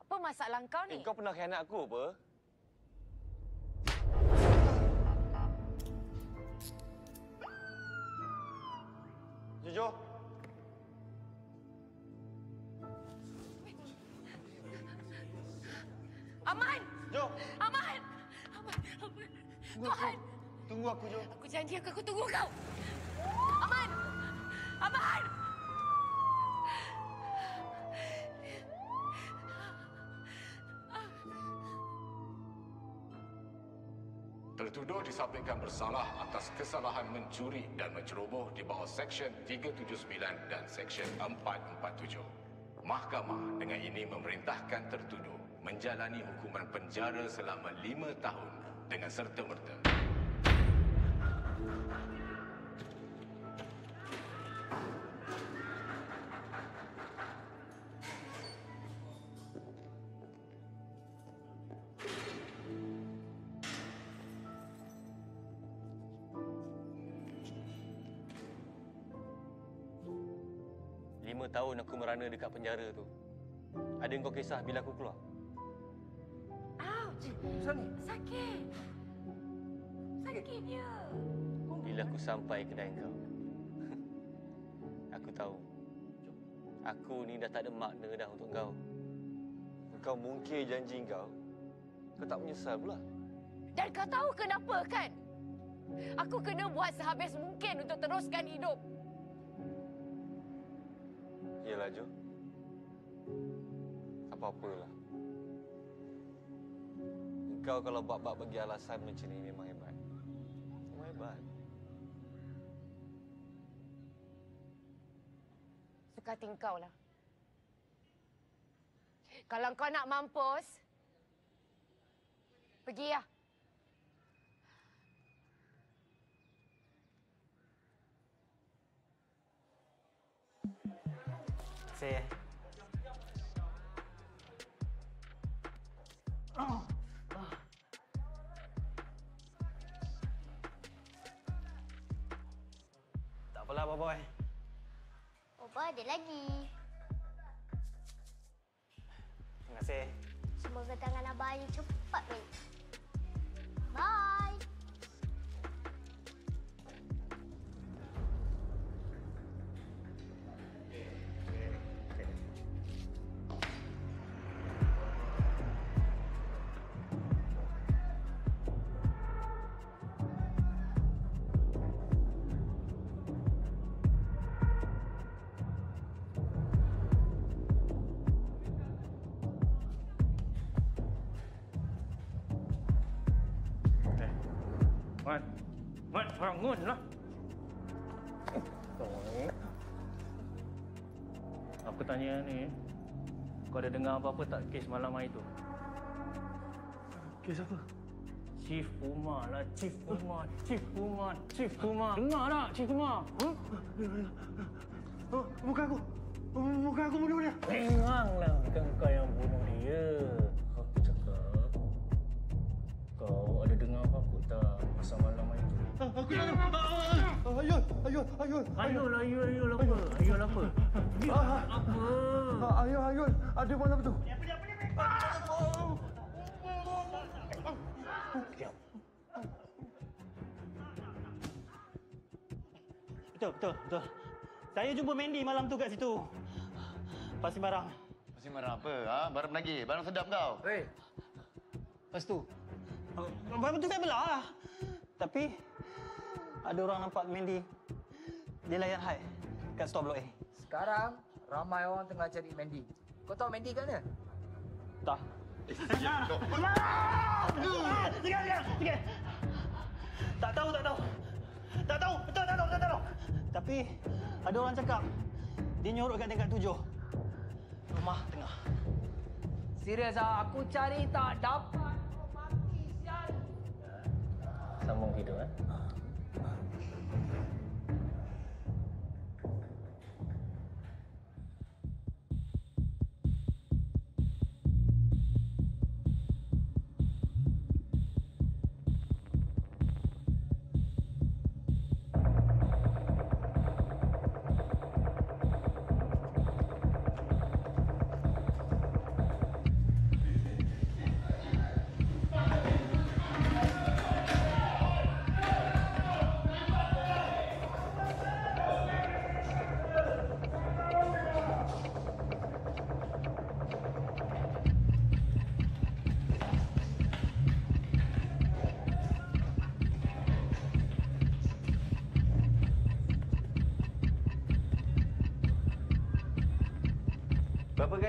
Apa masalah kau Eh ni? kau pernah khianat aku apa? Jujur. Aman! Jo! Aman! Aman! Aman! Tuhan! Tunggu aku, Jo. Aku janji akan aku tunggu kau. Aman! Aman! Tertuduh disampaikan bersalah atas kesalahan mencuri dan menceroboh di bawah Seksyen 379 dan Seksyen 447. Mahkamah dengan ini memerintahkan tertuduh menjalani hukuman penjara selama lima tahun dengan serta-merta. Lima tahun aku merana dekat penjara tu. Ada yang kau kisah bila aku keluar? Sakit! Sakitnya! Bila aku sampai kedai kau. aku tahu. Aku ni dah tak ada makna dah untuk kau. Kau mungkir janji kau. Kau tak menyesal pula. Dan kau tahu kenapa kan? Aku kena buat sehabis mungkin untuk teruskan hidup. Yelah, Jo. Apa-apalah. Kau kalau bab-bab bagi alasan macam ni memang hebat. Memang hebat. Suka hati kau lah. Kalau kau nak mampus, pergi lah. Saya. Oh. Boboy. Opa ada lagi. Terima kasih. Semoga tangan Ayu cepat baik. Bye. Bangun lah. Aku tanya ni, kau ada dengar apa-apa tak kes malam hari tu? Kes apa? Chief Umar lah, Chief Umar, Chief Umar, Chief Umar. Dengar tak, Chief Umar? Hmm? Oh, bukan aku. Bukan aku bunuh dia. Memanglah bukan kau yang bunuh dia. Aku tak tahu. Ayul, ayul, ayul. Ayul, ayul, ayul apa? Ayul apa? Apa? Ayul, ayul. Ada malam tu. Betul, betul, betul. Saya jumpa Mandy malam tu kat situ. Pasir barang. Masih marah apa? Ha? Barang lagi. Barang sedap kau. Hei. Lepas tu. Lepas tu saya belah lah. Tapi ada orang nampak Mandy. Dia layan high kat store blok A. Sekarang ramai orang tengah cari Mandy. Kau tahu Mandy kat mana? Tak. Jangan, jangan, jangan. Tak tahu, tak tahu. Tak tahu, betul tak tahu, tak tahu. Tapi ada orang cakap dia nyorok kat tingkat tujuh. Rumah tengah. Serius ah, aku cari tak dapat. Sambung hidup eh.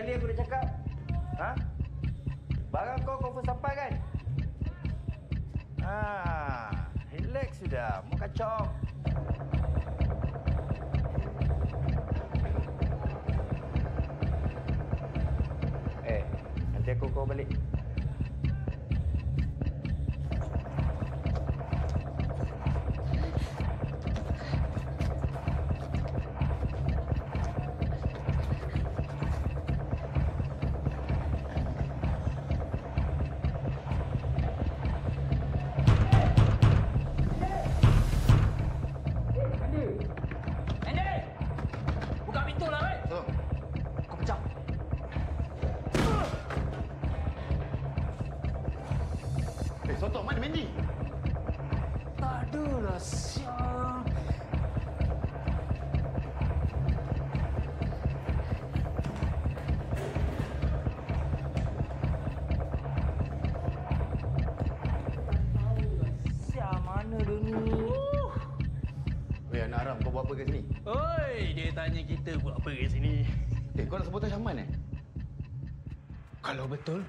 Kali aku dah cakap? Ha? Barang kau confirm sampai kan? Ah, relax sudah. Mau kacau. Betul,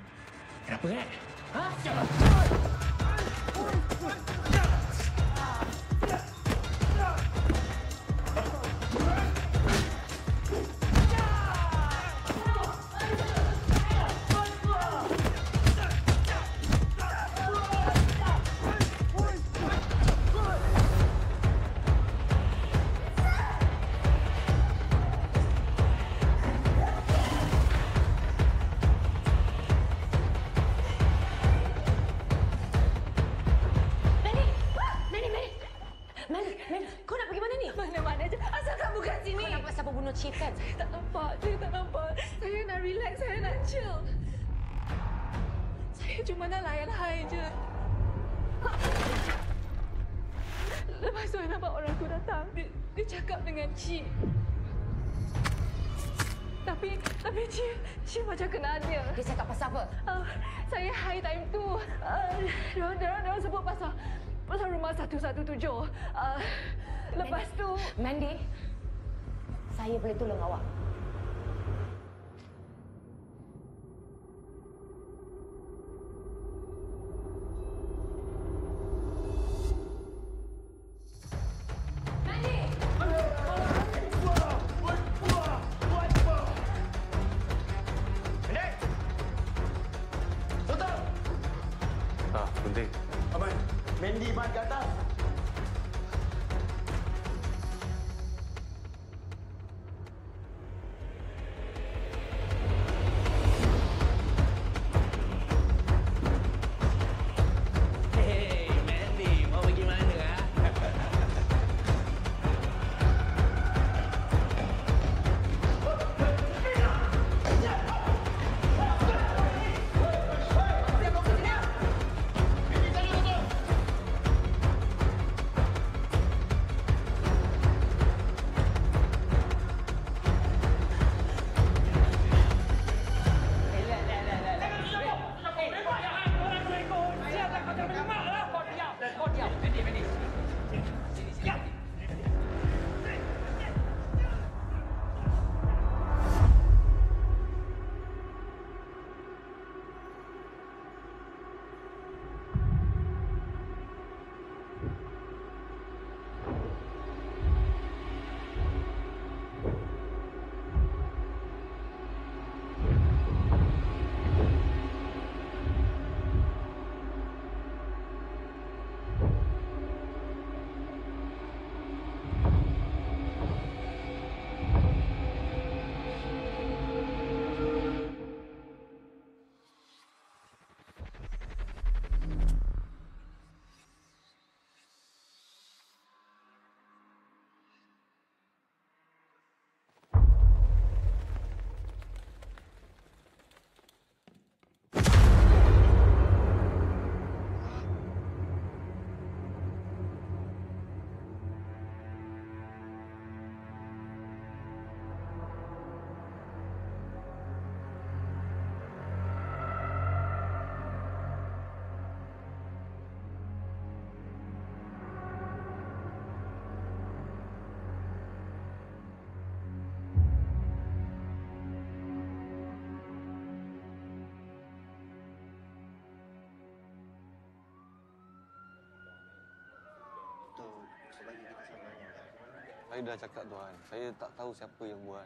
Saya dah cakap Tuhan, saya tak tahu siapa yang buat.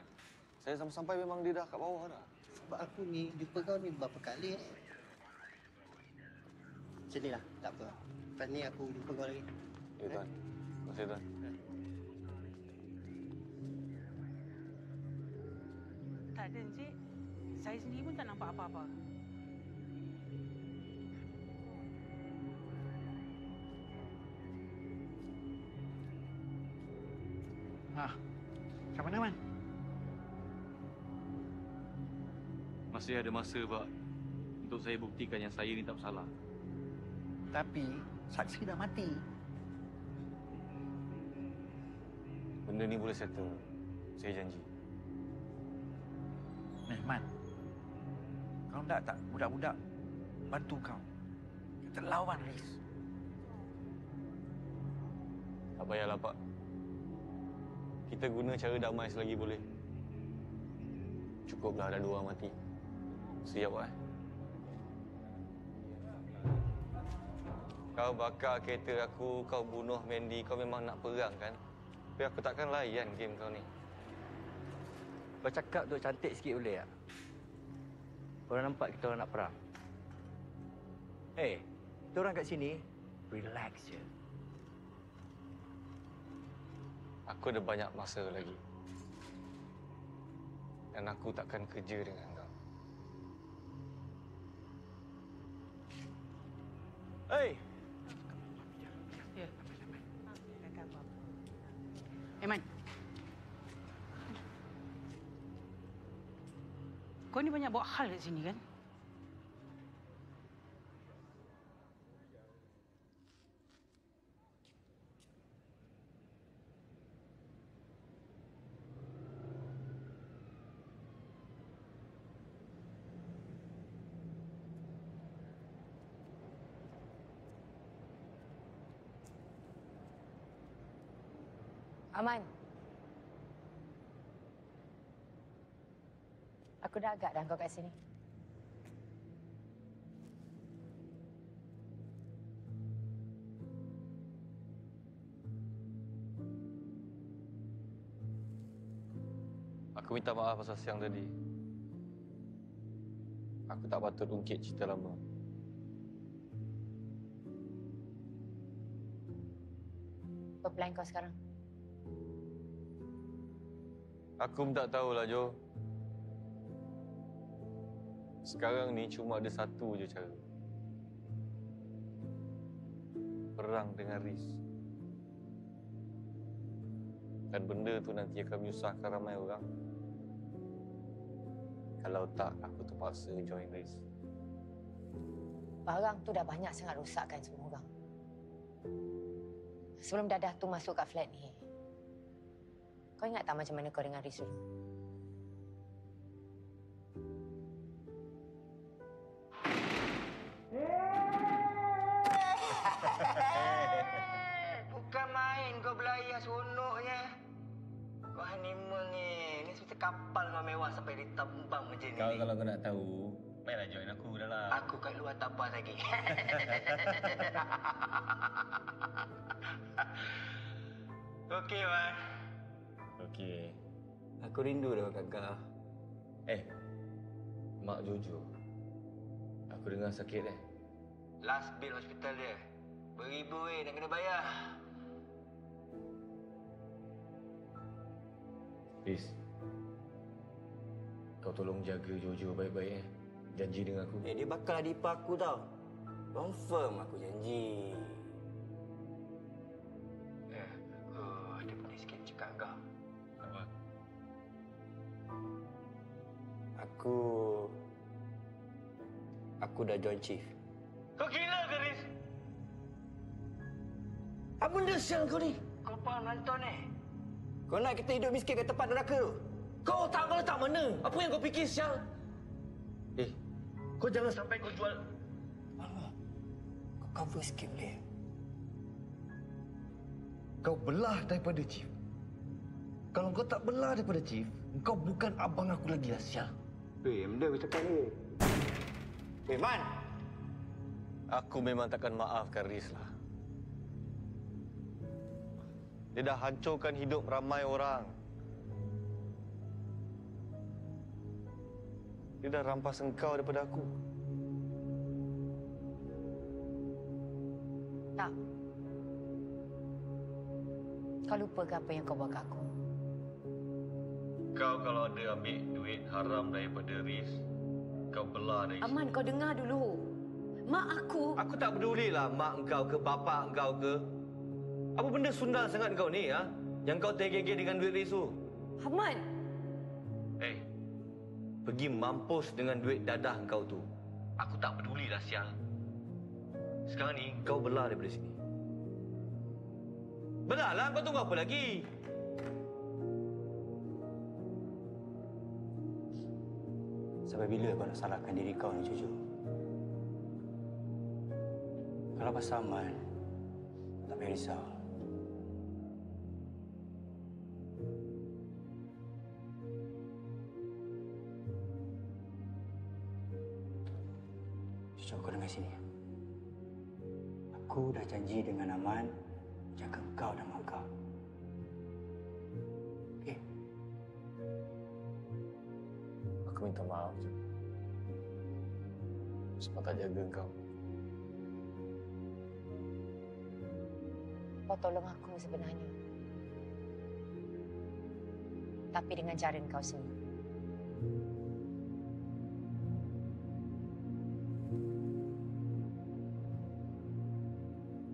Saya sampai-sampai memang dia dah kat bawah dah. Sebab aku ni jumpa kau ni berapa kali ni. Macam ni lah, tak apa. Lepas ni aku jumpa kau lagi. Ya Tuhan. Terima kasih Tuhan. Ha. Macam mana, Man? Masih ada masa, Pak. Untuk saya buktikan yang saya ni tak bersalah. Tapi, saksi dah mati. Benda ni boleh settle. Saya janji. Ni, Man. Kau nak tak budak-budak bantu kau? Kita lawan Riz. Tak payahlah Pak. Kita guna cara damai selagi boleh. Cukuplah ada dua orang mati. Siap eh? Kau bakar kereta aku, kau bunuh Mandy, kau memang nak perang kan? Tapi aku takkan layan game kau ni. Kau cakap tu cantik sikit boleh tak? Korang nampak kita orang nak perang? Eh, kita orang kat sini, relax je. Aku ada banyak masa lagi. Dan aku takkan kerja dengan kau. Hei! Ya. Eman. Kau ni banyak bawa hal kat sini kan? Aman. Aku dah agak dah kau kat sini. Aku minta maaf pasal siang tadi. Aku tak patut ungkit cerita lama. Apa plan kau sekarang? Aku pun tak tahulah, Jo. Sekarang ni cuma ada satu je cara. Perang dengan Riz. Dan benda tu nanti akan menyusahkan ramai orang. Kalau tak, aku terpaksa join Riz. Barang tu dah banyak sangat rosakkan semua orang. Sebelum dadah tu masuk kat flat ni, kau ingat tak macam mana kau dengan Riz dulu? Bukan main kau belayar seronoknya. Kau honeymoon ni. Ni seperti kapal kau mewah sampai ditambang macam ni. Kau kalau kau nak tahu, mainlah join aku dah lah. Aku kat luar tak puas lagi. Aku rindu dah kakak. Eh, Mak Jojo. Aku dengar sakit eh. Last bill hospital dia. Beribu eh nak kena bayar. Riz. Kau tolong jaga Jojo baik-baik eh. Janji dengan aku. Eh, dia bakal adik ipar aku tau. Confirm aku janji. Aku... Aku dah join chief. Kau gila ke, Riz? Apa benda sial kau ni? Kau faham nonton ni? Kau nak kita hidup miskin kat tempat neraka tu? Kau tak kau letak mana? Apa yang kau fikir, sial? Eh, kau jangan sampai kau jual... Alamak. Kau cover sikit boleh? Kau belah daripada Chief. Kalau kau tak belah daripada Chief, kau bukan abang aku lagi lah, sial. Eh, benda kau cakap ni. Eh, Man! Aku memang takkan maafkan Riz lah. Dia dah hancurkan hidup ramai orang. Dia dah rampas engkau daripada aku. Tak. Kau lupa ke apa yang kau buat kat aku? Kau kalau ada ambil duit haram daripada Riz, kau belah dari Aman, kau dengar dulu. Mak aku... Aku tak pedulilah mak engkau ke bapa engkau ke. Apa benda sundal sangat kau ni, ha? Yang kau tergege dengan duit Riz tu. Ahmad, Eh, pergi mampus dengan duit dadah engkau tu. Aku tak pedulilah sial. Sekarang ni kau belah daripada sini. Belahlah, kau tunggu apa lagi? Sampai bila kau nak salahkan diri kau ni, Jojo? Kalau pasal Aman, tak payah risau. Jojo, kau dengar sini. Aku dah janji dengan Aman jaga kau dan mak kau. Minta maaf. Sebab tak jaga kau. kau tolong aku sebenarnya. Tapi dengan cara kau sendiri.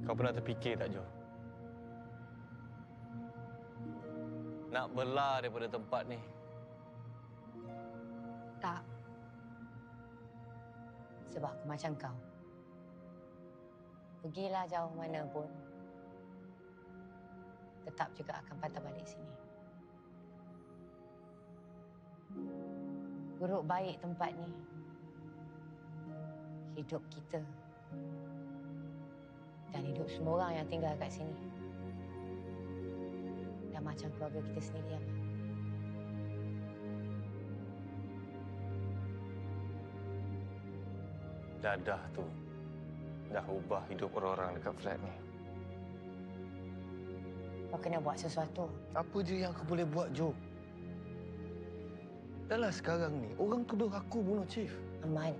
Kau pernah terfikir tak, Jo? Nak belah daripada tempat ni. Sebab aku macam kau. Pergilah jauh mana pun. Tetap juga akan patah balik sini. Buruk baik tempat ni. Hidup kita. Dan hidup semua orang yang tinggal kat sini. Dah macam keluarga kita sendiri, Aman. Dadah tu dah ubah hidup orang-orang dekat flat ni. Kau kena buat sesuatu. Apa je yang aku boleh buat, Jo? Dahlah sekarang ni, orang tuduh aku bunuh Chief. Aman.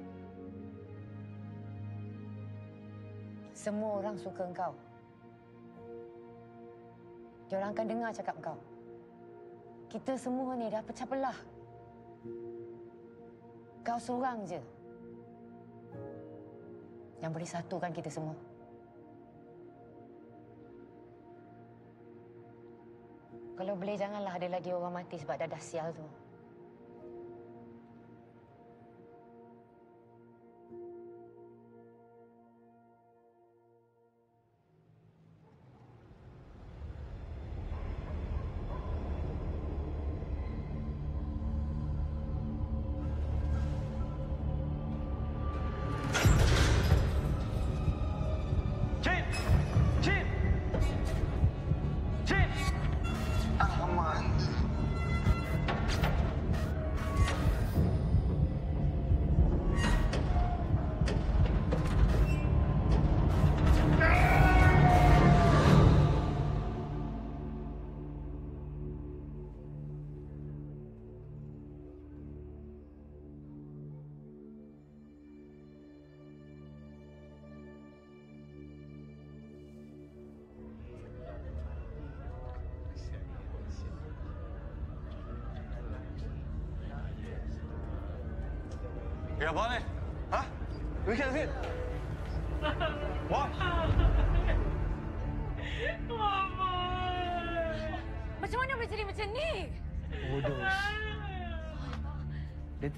Semua orang suka engkau. Diorang akan dengar cakap kau. Kita semua ni dah pecah belah. Kau seorang je yang boleh satukan kita semua. Kalau boleh janganlah ada lagi orang mati sebab dadah sial tu.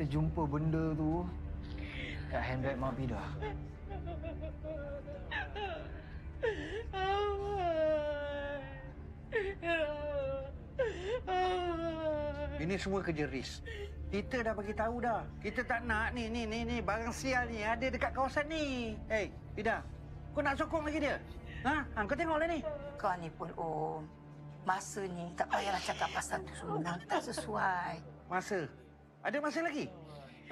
Dia terjumpa benda tu kat handbag Mak Bida. Ini semua kerja Riz. Kita dah bagi tahu dah. Kita tak nak ni ni ni ni barang sial ni ada dekat kawasan ni. Hey, Bida. Kau nak sokong lagi dia? Ha? ha kau tengoklah ni. Kau ni pun Om. Masa ni tak payahlah cakap pasal tu semua. Tak sesuai. Masa? Ada masa lagi?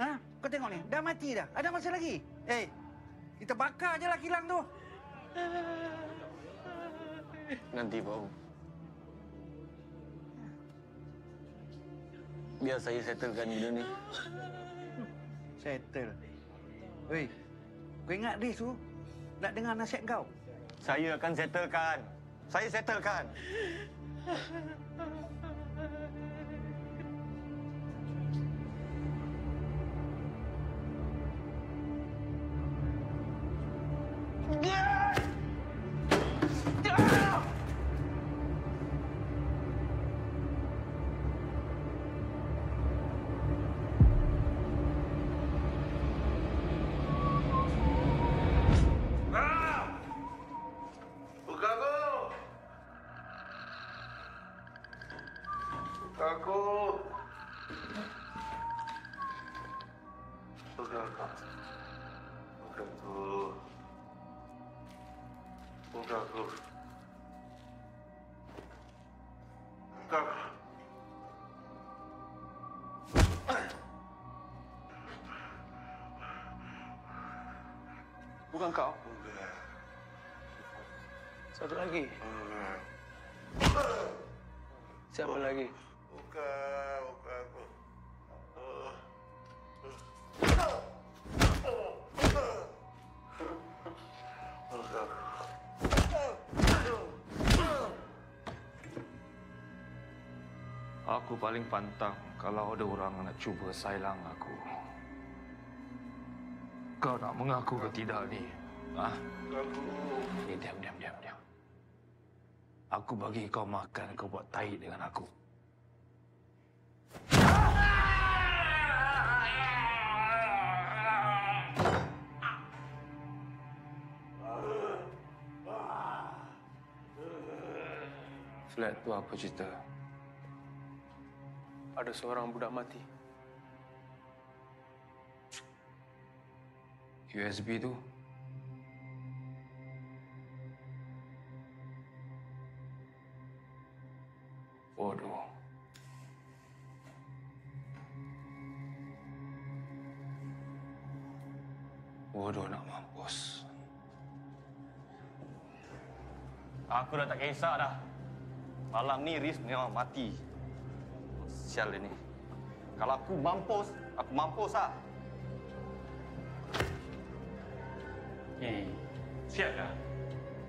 Ha? Kau tengok ni, dah mati dah. Ada masa lagi? Eh, kita bakar je lah kilang tu. Nanti, Pak. Biar saya settlekan benda ni. Settle. Wei, kau ingat Riz tu? Nak dengar nasihat kau? Saya akan settlekan. Saya settlekan. Buka aku. Buka aku. Buka aku. Buka aku. Buka aku. Bukan kau. Satu lagi. Siapa lagi? Aku paling pantang kalau ada orang nak cuba sailang aku. Kau nak mengaku ke tidak ni? Ha? Ni diam, diam, diam, diam. Aku bagi kau makan, kau buat tahi dengan aku. Flat tu apa cerita? Ada seorang budak mati. USB tu? Bodoh. Bodoh nak mampus. Aku dah tak kisah dah. Malam ni Riz memang mati. Sial ini. Kalau aku mampus, aku mampus lah. Eh, siap dah.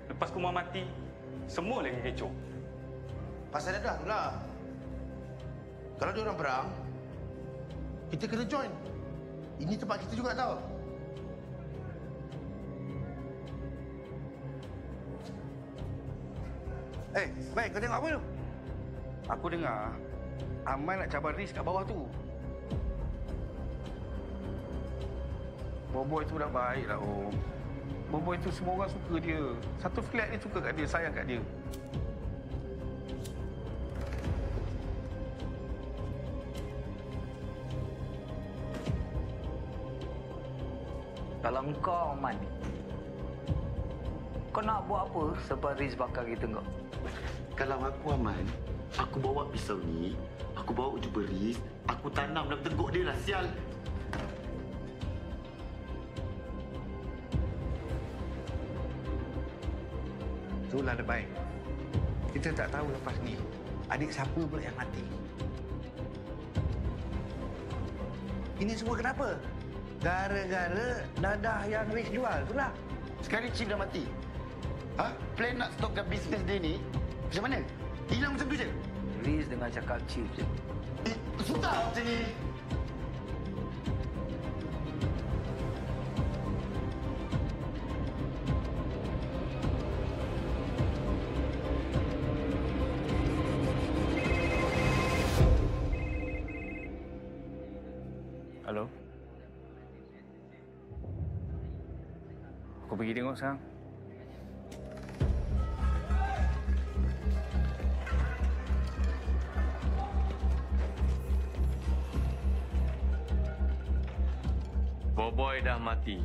Lepas Kumar mati, semua lagi kecoh. Pasal tu lah. Kalau dia orang perang, kita kena join. Ini tempat kita juga tau. Eh, baik kau tengok apa tu? Aku dengar Amal nak cabar Riz kat bawah tu. Boboy tu dah baik lah Om. Boboy tu semua orang suka dia. Satu flat ni suka kat dia, sayang kat dia. Kalau engkau Aman Kau nak buat apa sebab Riz bakar kita kau? Kalau aku aman, aku bawa pisau ni, aku bawa ujuk beris, aku tanam dalam tengkuk dia lah, sial. Itulah dah baik. Kita tak tahu lepas ni adik siapa pula yang mati. Ini semua kenapa? Gara-gara dadah yang Riz jual tu lah. Sekali Chief dah mati. Ha? Plan nak stopkan bisnes dia ni, macam mana? Hilang macam tu je? Riz dengan cakap Chief je. Susah macam ni. Halo? Aku pergi tengok sekarang. Mati.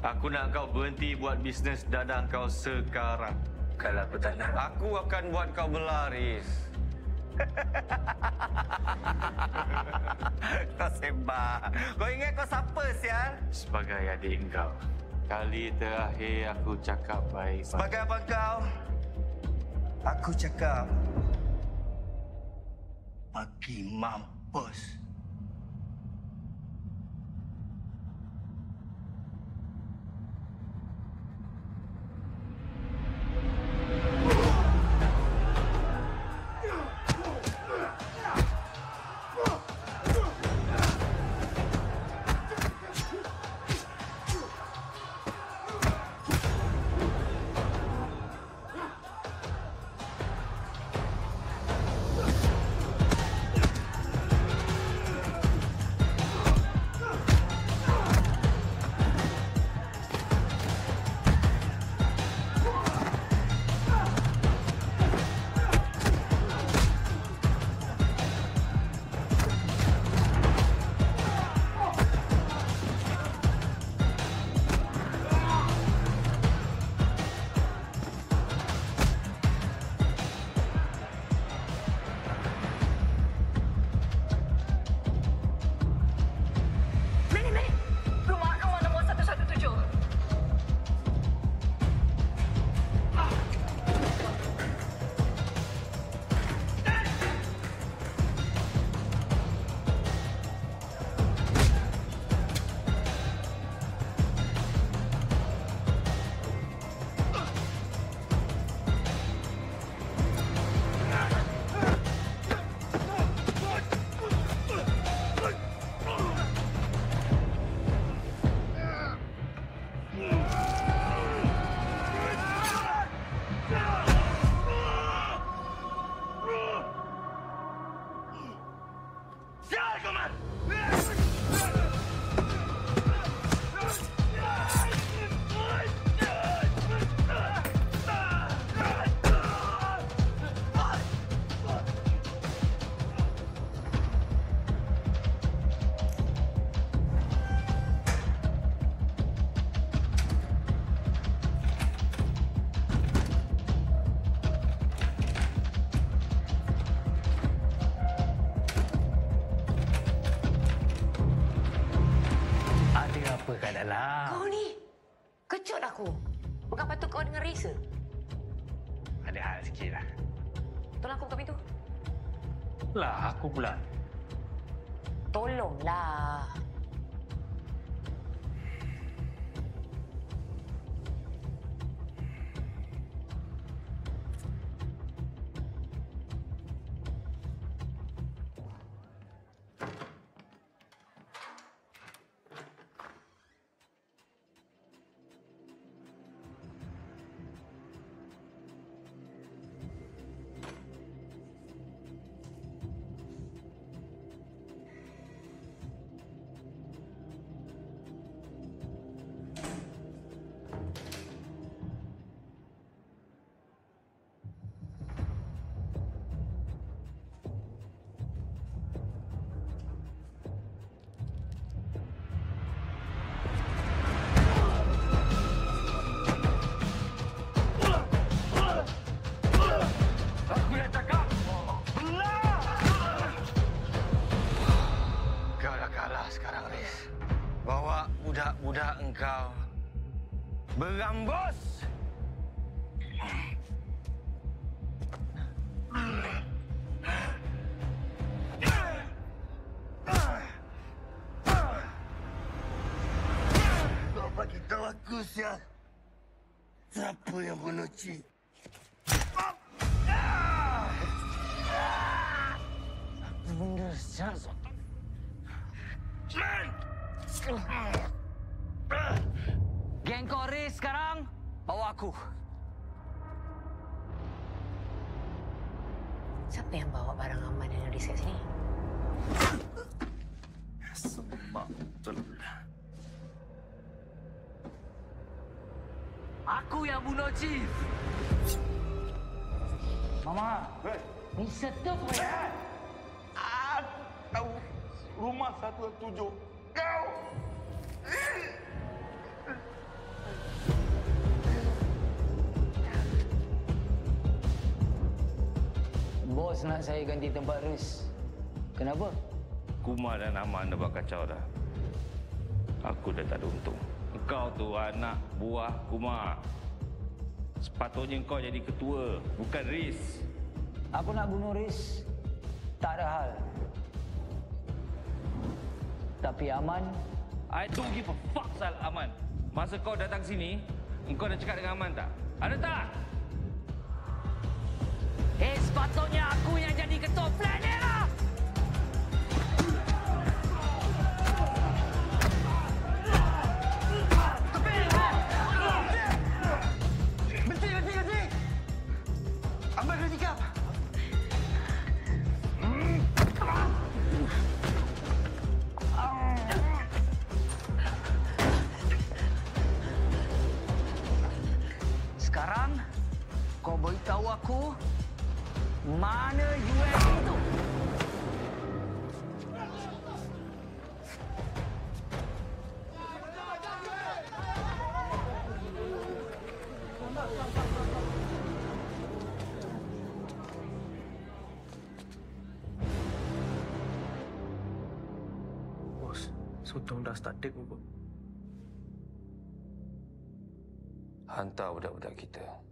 Aku nak kau berhenti buat bisnes dadah kau sekarang. Kalau aku tak nak. Aku akan buat kau berlaris. kau sembah. Kau ingat kau siapa, sial? Sebagai adik kau. Kali terakhir aku cakap baik. Sebagai apa kau? Aku cakap bagi mampus. Apa kat dalam? Kau ni kecut aku. Bukan patut kau dengan Risa. Ada hal sikit lah. Tolong aku buka pintu. Lah, aku pula. Tolonglah. Siapa yang bunuh Cik? Benda bunuh Chief. Mama, Ni setup ya. Ah, tahu rumah satu tujuh. Kau. Bos nak saya ganti tempat Riz. Kenapa? Kumar dan Aman dah buat kacau dah. Aku dah tak ada untung. Kau tu anak buah Kumar. Sepatutnya kau jadi ketua, bukan Riz. Aku nak bunuh Riz. Tak ada hal. Tapi Aman, I don't give a fuck Sal Aman. Masa kau datang sini, kau dah cakap dengan Aman tak? Ada tak? eh sepatutnya aku yang jadi ketua plan mana UN itu. Bos, Sotong dah start take pun. Hantar budak-budak kita.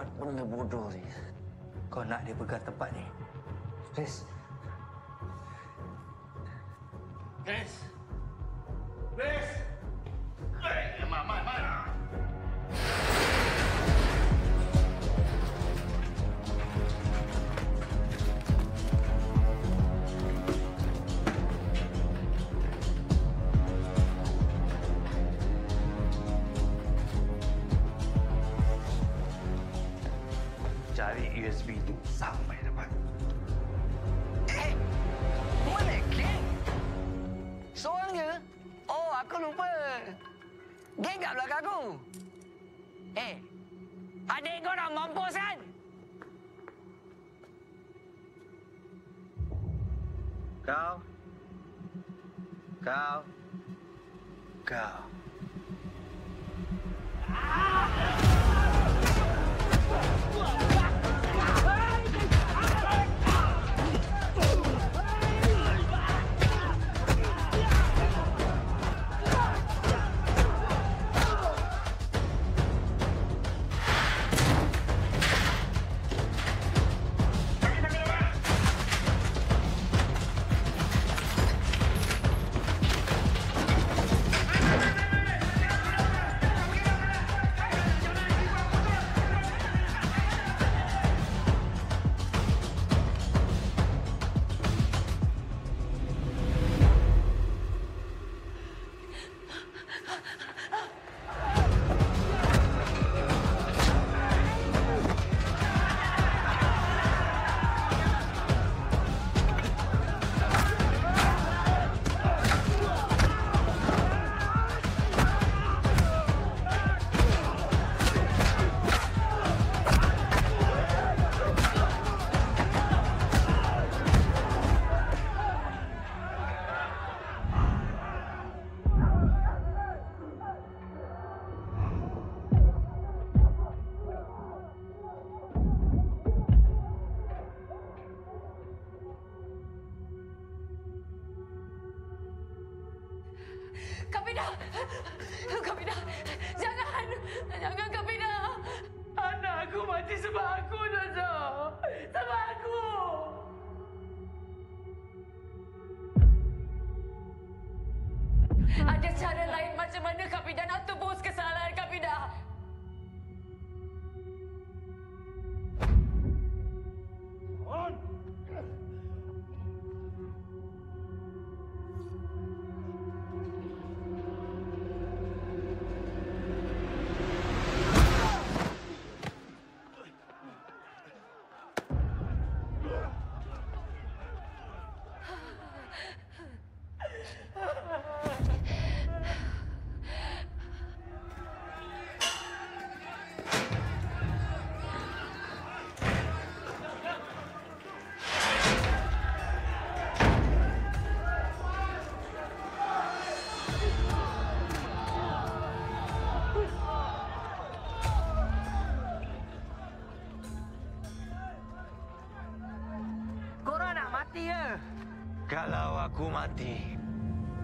Buat benda bodoh, Riz. Kau nak dia pegang tempat ni. Riz. Riz! USB itu sampai dapat. Eh, mana geng? Seorang je? Oh, aku lupa. Geng kat belakang aku. Eh, adik kau dah mampus kan? Kau. Kau. Kau. Kapida! Aku mati,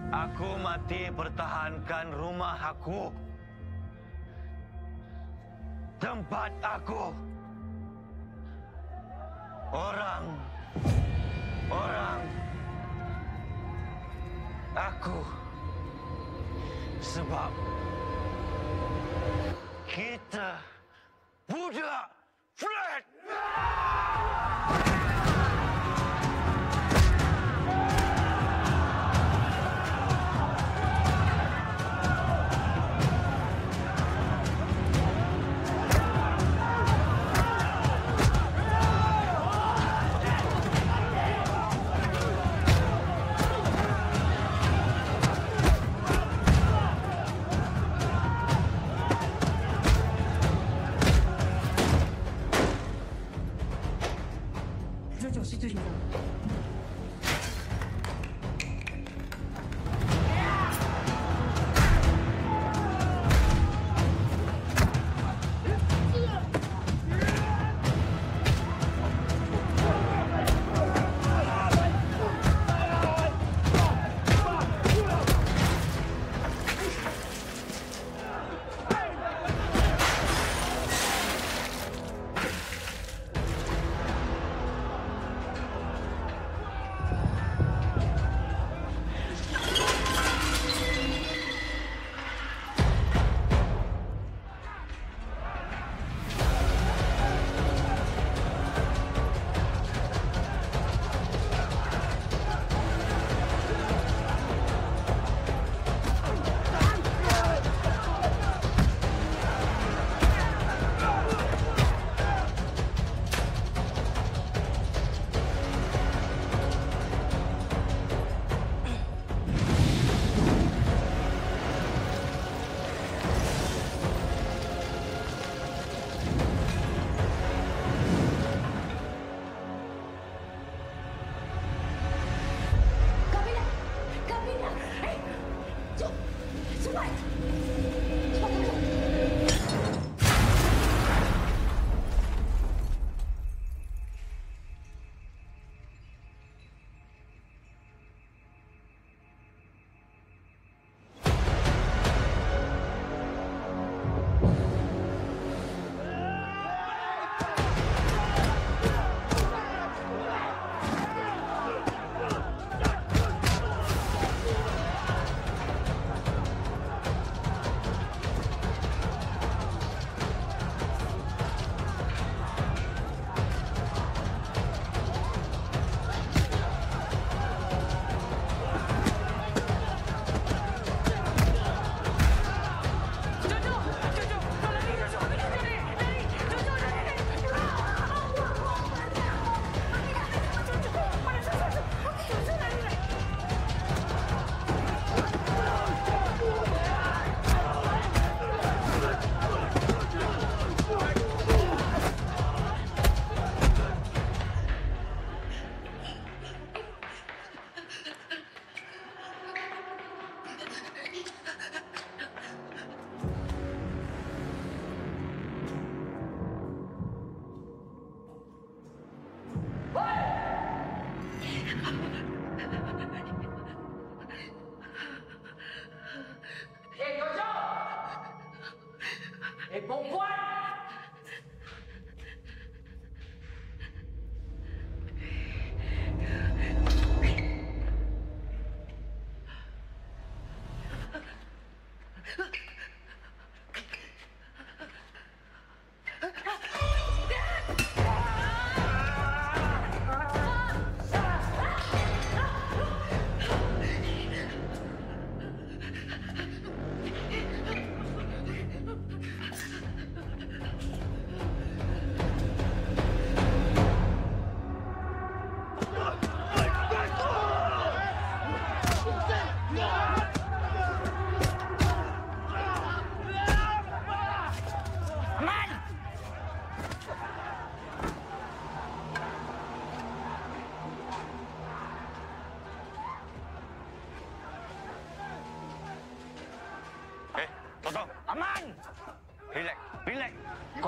aku mati pertahankan rumah aku. Tempat aku. Orang. Orang. Aku. Sebab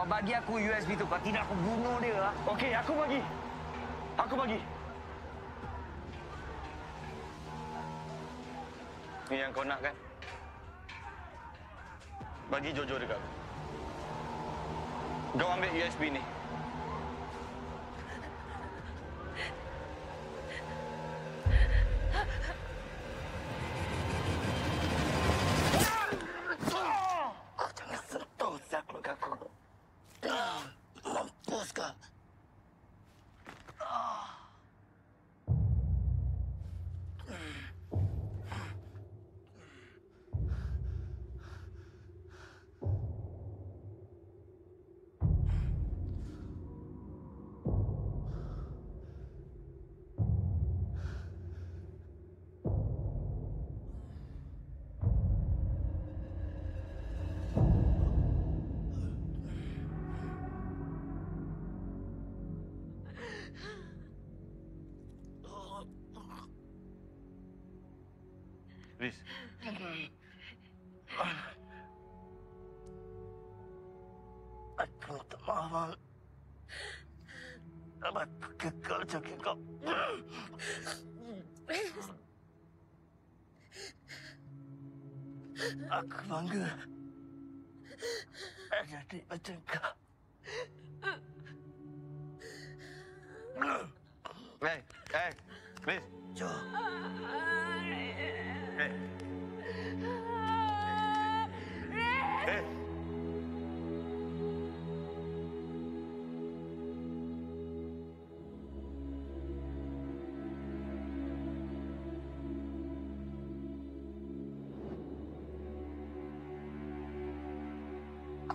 bagi aku USB tu, kalau tidak aku bunuh dia. ah. Okey, aku bagi. Aku bagi. Ni yang kau nak kan? Bagi Jojo dekat aku. Kau ambil USB ni. Riz. Aku minta maaf, Mak. Aku gagal jaga kau. Aku bangga. Ada adik macam kau. Hey,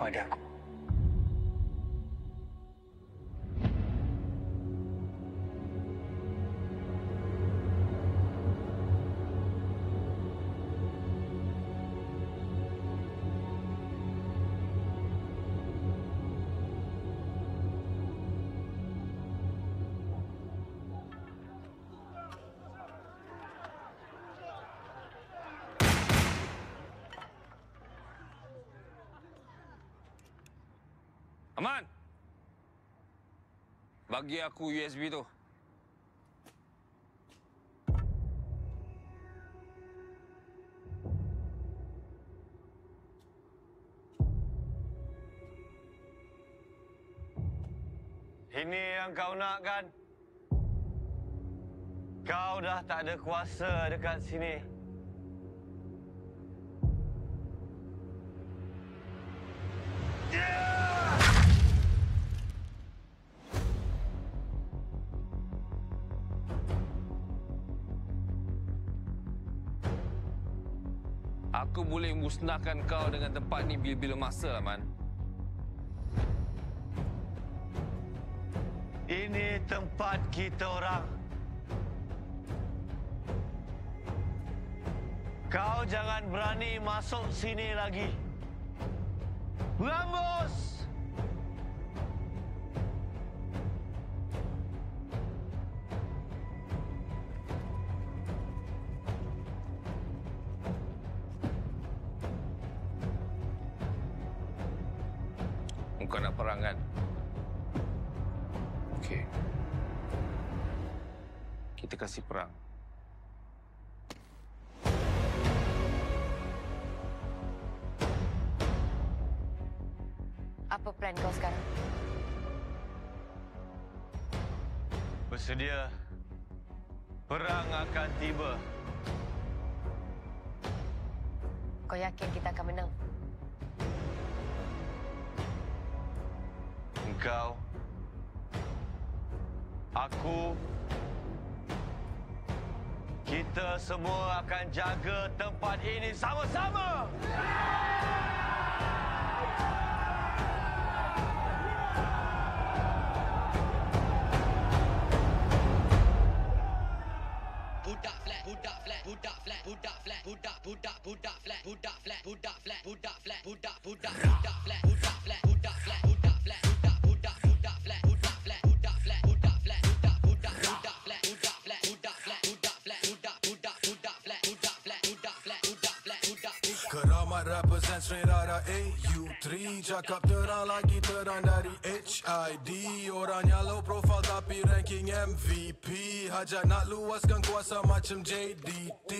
Kau ada aku. Bagi aku USB tu. Ini yang kau nak kan? Kau dah tak ada kuasa dekat sini. Musnahkan kau dengan tempat ni bila-bila masa, Aman. Ini tempat kita orang. Kau jangan berani masuk sini lagi. Berambus! Bersedia. Perang akan tiba. Kau yakin kita akan menang? Engkau, aku, kita semua akan jaga tempat ini sama-sama. Budak budak budak budak flat, budak flat, budak flat, budak flat, budak budak budak flat, budak flat, budak flat, budak flat, budak budak budak flat, budak flat, budak flat, budak flat, budak budak budak flat, budak flat, budak flat, budak flat, budak budak budak flat, budak flat, budak flat, budak flat, budak Keramat represent straight out of AU3 Cakap terang lagi terang dari HID Orangnya low profile tapi ranking MVP Hajat nak luaskan kuasa macam JDT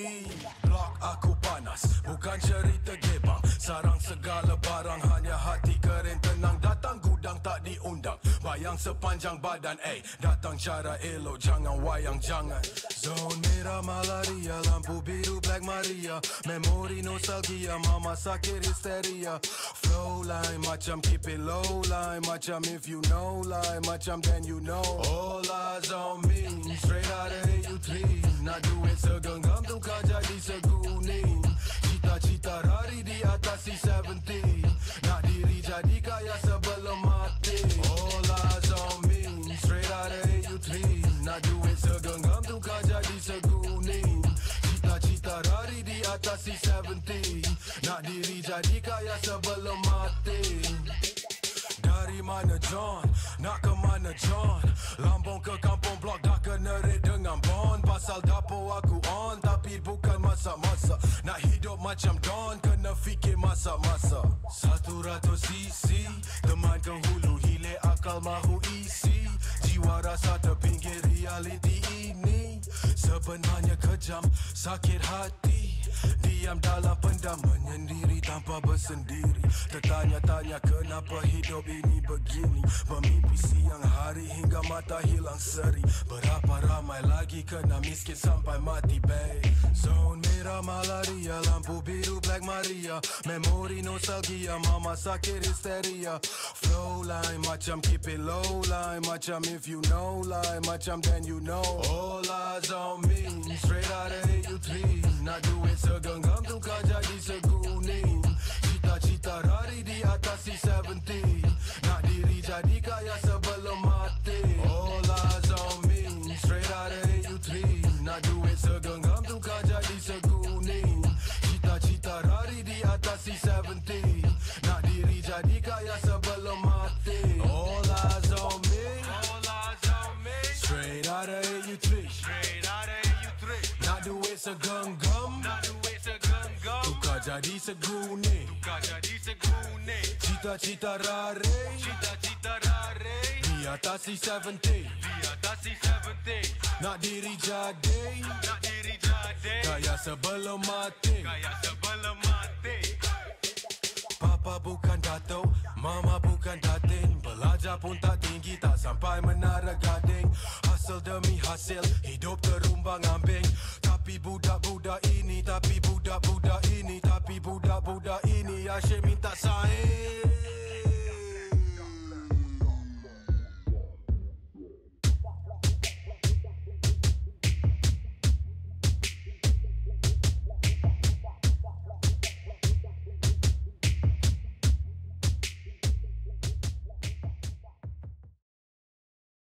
Blok aku panas, bukan cerita gebang. Sarang segala barang hanya hati keren tenang. Datang gudang tak diundang. Bayang sepanjang badan, eh. Datang cara elok, jangan wayang jangan. Zone merah malaria, lampu biru black maria. Memori nostalgia, mama sakit hysteria Flow line macam keep it low line. Macam if you know line, macam then you know. All eyes on me, straight out of AU3 Nak duit segenggam tukar jadi seguning mana John? Nak ke mana John? Lambung ke kampung blok dah kena red dengan bon Pasal dapur aku on tapi bukan masak-masak Nak hidup macam Don kena fikir masak-masak Satu ratus cc Teman ke hulu hilir akal mahu isi. Jiwa rasa terpinggir realiti ini. Sebenarnya kejam sakit hati Diam dalam pendam menyendiri tanpa bersendiri. Tertanya-tanya kenapa hidup ini begini? Bermimpi siang hari hingga mata hilang seri. Berapa ramai lagi kena miskin sampai mati Zone merah malaria Lampu biru black maria. Memori nostalgia Mama sakit hysteria Flow line macam keep it low line. Macam if you know line Macam then you know. All eyes on me Straight out of AU3 Segenggam tukar jadi seguning Cita-cita di atas C70 Nak diri jadi kaya sebelum mati All eyes on me Straight out of AU3 Nak duit segenggam tukar jadi Cita-cita di atas C70 Nak diri jadi kaya sebelum mati All eyes on me All eyes on me Straight out of AU3 Straight out of AU3 Nak duit segenggam jadi seguning Tukar jadi seguning Cita-cita rare Cita-cita rare Di atas C70 Di atas C70 Nak diri jadi Nak diri jadi Kaya sebelum mati Kaya sebelum mati Papa bukan datuk, mama bukan datin Belajar pun tak tinggi, tak sampai menara gading Hasil demi hasil, hidup terumbang ambing Tapi budak-budak